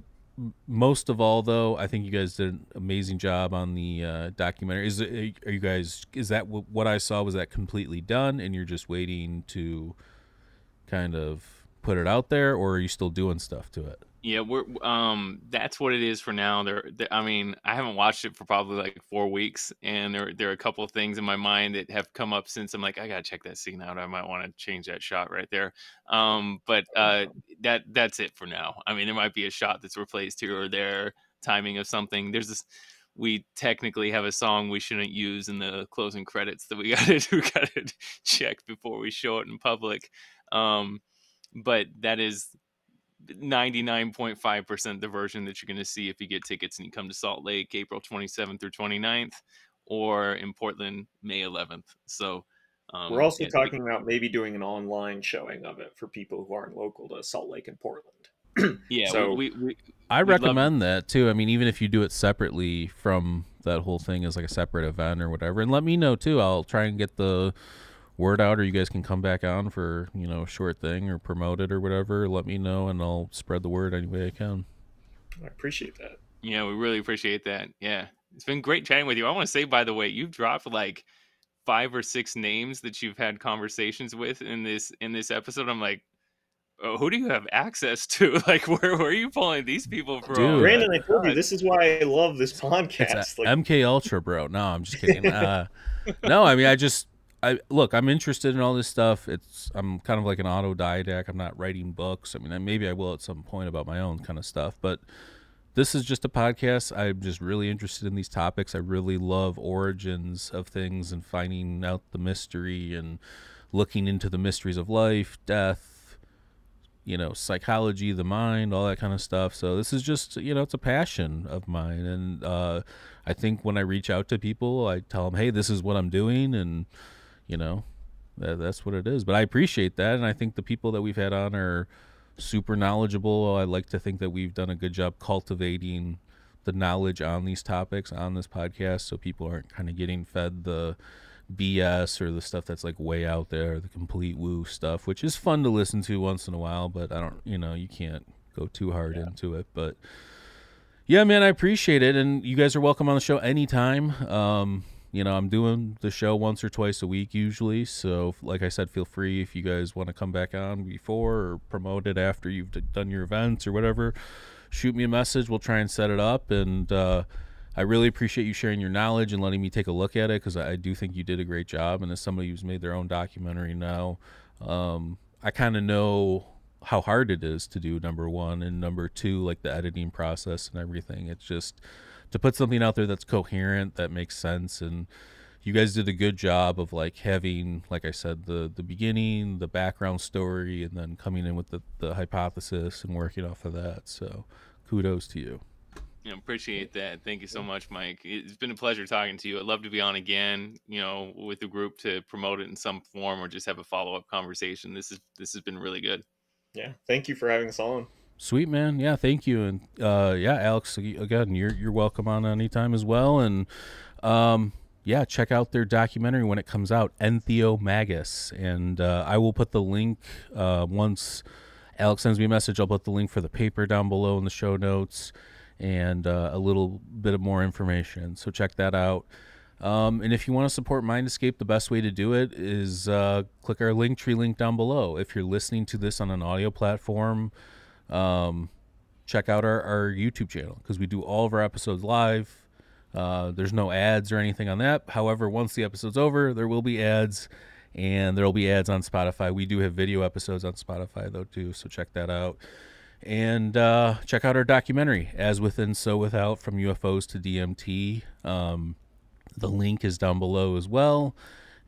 most of all, though, I think you guys did an amazing job on the uh, documentary. Is it, are you guys? Is that what I saw? Was that completely done, and you're just waiting to kind of put it out there, or are you still doing stuff to it? Yeah, we're um that's what it is for now. There, I mean, I haven't watched it for probably like four weeks, and there there are a couple of things in my mind that have come up since I'm like, I gotta check that scene out. I might want to change that shot right there. Um, but uh, that that's it for now. I mean, there might be a shot that's replaced here or there, timing of something. There's this. We technically have a song we shouldn't use in the closing credits that we gotta we gotta check before we show it in public. Um, but that is 99.5% the version that you're going to see if you get tickets and you come to Salt Lake April 27th through 29th or in Portland May 11th. So um, we're also talking about maybe doing an online showing of it for people who aren't local to Salt Lake and Portland. yeah, so we, we, we I recommend that too. I mean, even if you do it separately from that whole thing as like a separate event or whatever, and let me know too. I'll try and get the word out or you guys can come back on for you know a short thing or promote it or whatever let me know and i'll spread the word any way i can i appreciate that yeah we really appreciate that yeah it's been great chatting with you i want to say by the way you've dropped like five or six names that you've had conversations with in this in this episode i'm like oh, who do you have access to? Like, where, where are you pulling these people from? Dude, Brandon, I told you this is why I love this podcast. Like... MK Ultra, bro. No, I'm just kidding. uh, no, I mean, I just I look, I'm interested in all this stuff. It's I'm kind of like an autodidact. I'm not writing books. I mean, maybe I will at some point about my own kind of stuff, but this is just a podcast. I'm just really interested in these topics. I really love origins of things and finding out the mystery and looking into the mysteries of life, death, you know, psychology, the mind, all that kind of stuff. So this is just, you know, it's a passion of mine and uh I think when I reach out to people, I tell them, "Hey, this is what I'm doing," and you know, that, that's what it is. But I appreciate that, and I think the people that we've had on are super knowledgeable. I like to think that we've done a good job cultivating the knowledge on these topics on this podcast, so people aren't kind of getting fed the BS or the stuff that's like way out there, the complete woo stuff, which is fun to listen to once in a while, but I don't, you know, you can't go too hard yeah. into it. But yeah, man, I appreciate it, and you guys are welcome on the show anytime. Um, you know, I'm doing the show once or twice a week usually. So, like I said, feel free if you guys want to come back on before or promote it after you've done your events or whatever. Shoot me a message. We'll try and set it up. And uh, I really appreciate you sharing your knowledge and letting me take a look at it because I do think you did a great job. And as somebody who's made their own documentary now, um, I kind of know how hard it is to do number one and number two, like the editing process and everything. It's just to put something out there that's coherent that makes sense and you guys did a good job of like having like i said the the beginning the background story and then coming in with the, the hypothesis and working off of that so kudos to you yeah, appreciate that. Thank you so much, Mike. It's been a pleasure talking to you. I'd love to be on again, you know, with the group to promote it in some form or just have a follow up conversation. This is this has been really good. Yeah, thank you for having us on. Sweet man, yeah, thank you, and uh, yeah, Alex, again, you're you're welcome on anytime as well, and um, yeah, check out their documentary when it comes out, Entheomagus, and uh, I will put the link uh, once Alex sends me a message. I'll put the link for the paper down below in the show notes, and uh, a little bit of more information. So check that out. Um, and if you want to support Mind Escape, the best way to do it is uh, click our link tree link down below. If you're listening to this on an audio platform um, check out our, our YouTube channel because we do all of our episodes live. Uh, there's no ads or anything on that. However, once the episode's over, there will be ads, and there will be ads on Spotify. We do have video episodes on Spotify though too, so check that out. And uh, check out our documentary, As Within, So Without, from UFOs to DMT. Um, the link is down below as well.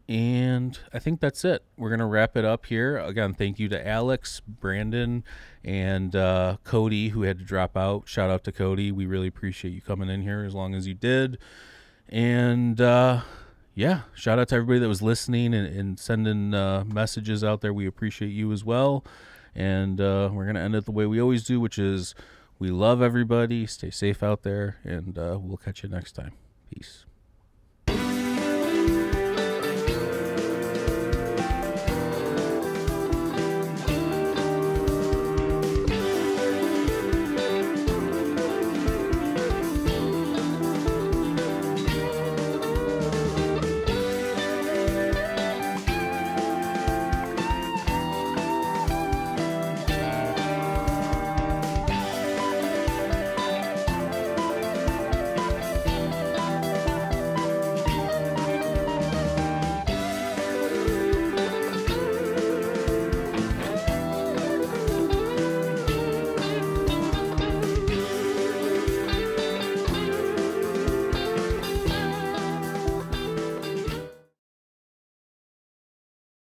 And I think that's it. We're going to wrap it up here. Again, thank you to Alex, Brandon, and uh, Cody, who had to drop out. Shout out to Cody. We really appreciate you coming in here as long as you did. And uh, yeah, shout out to everybody that was listening and, and sending uh, messages out there. We appreciate you as well. And uh, we're going to end it the way we always do, which is we love everybody. Stay safe out there, and uh, we'll catch you next time. Peace.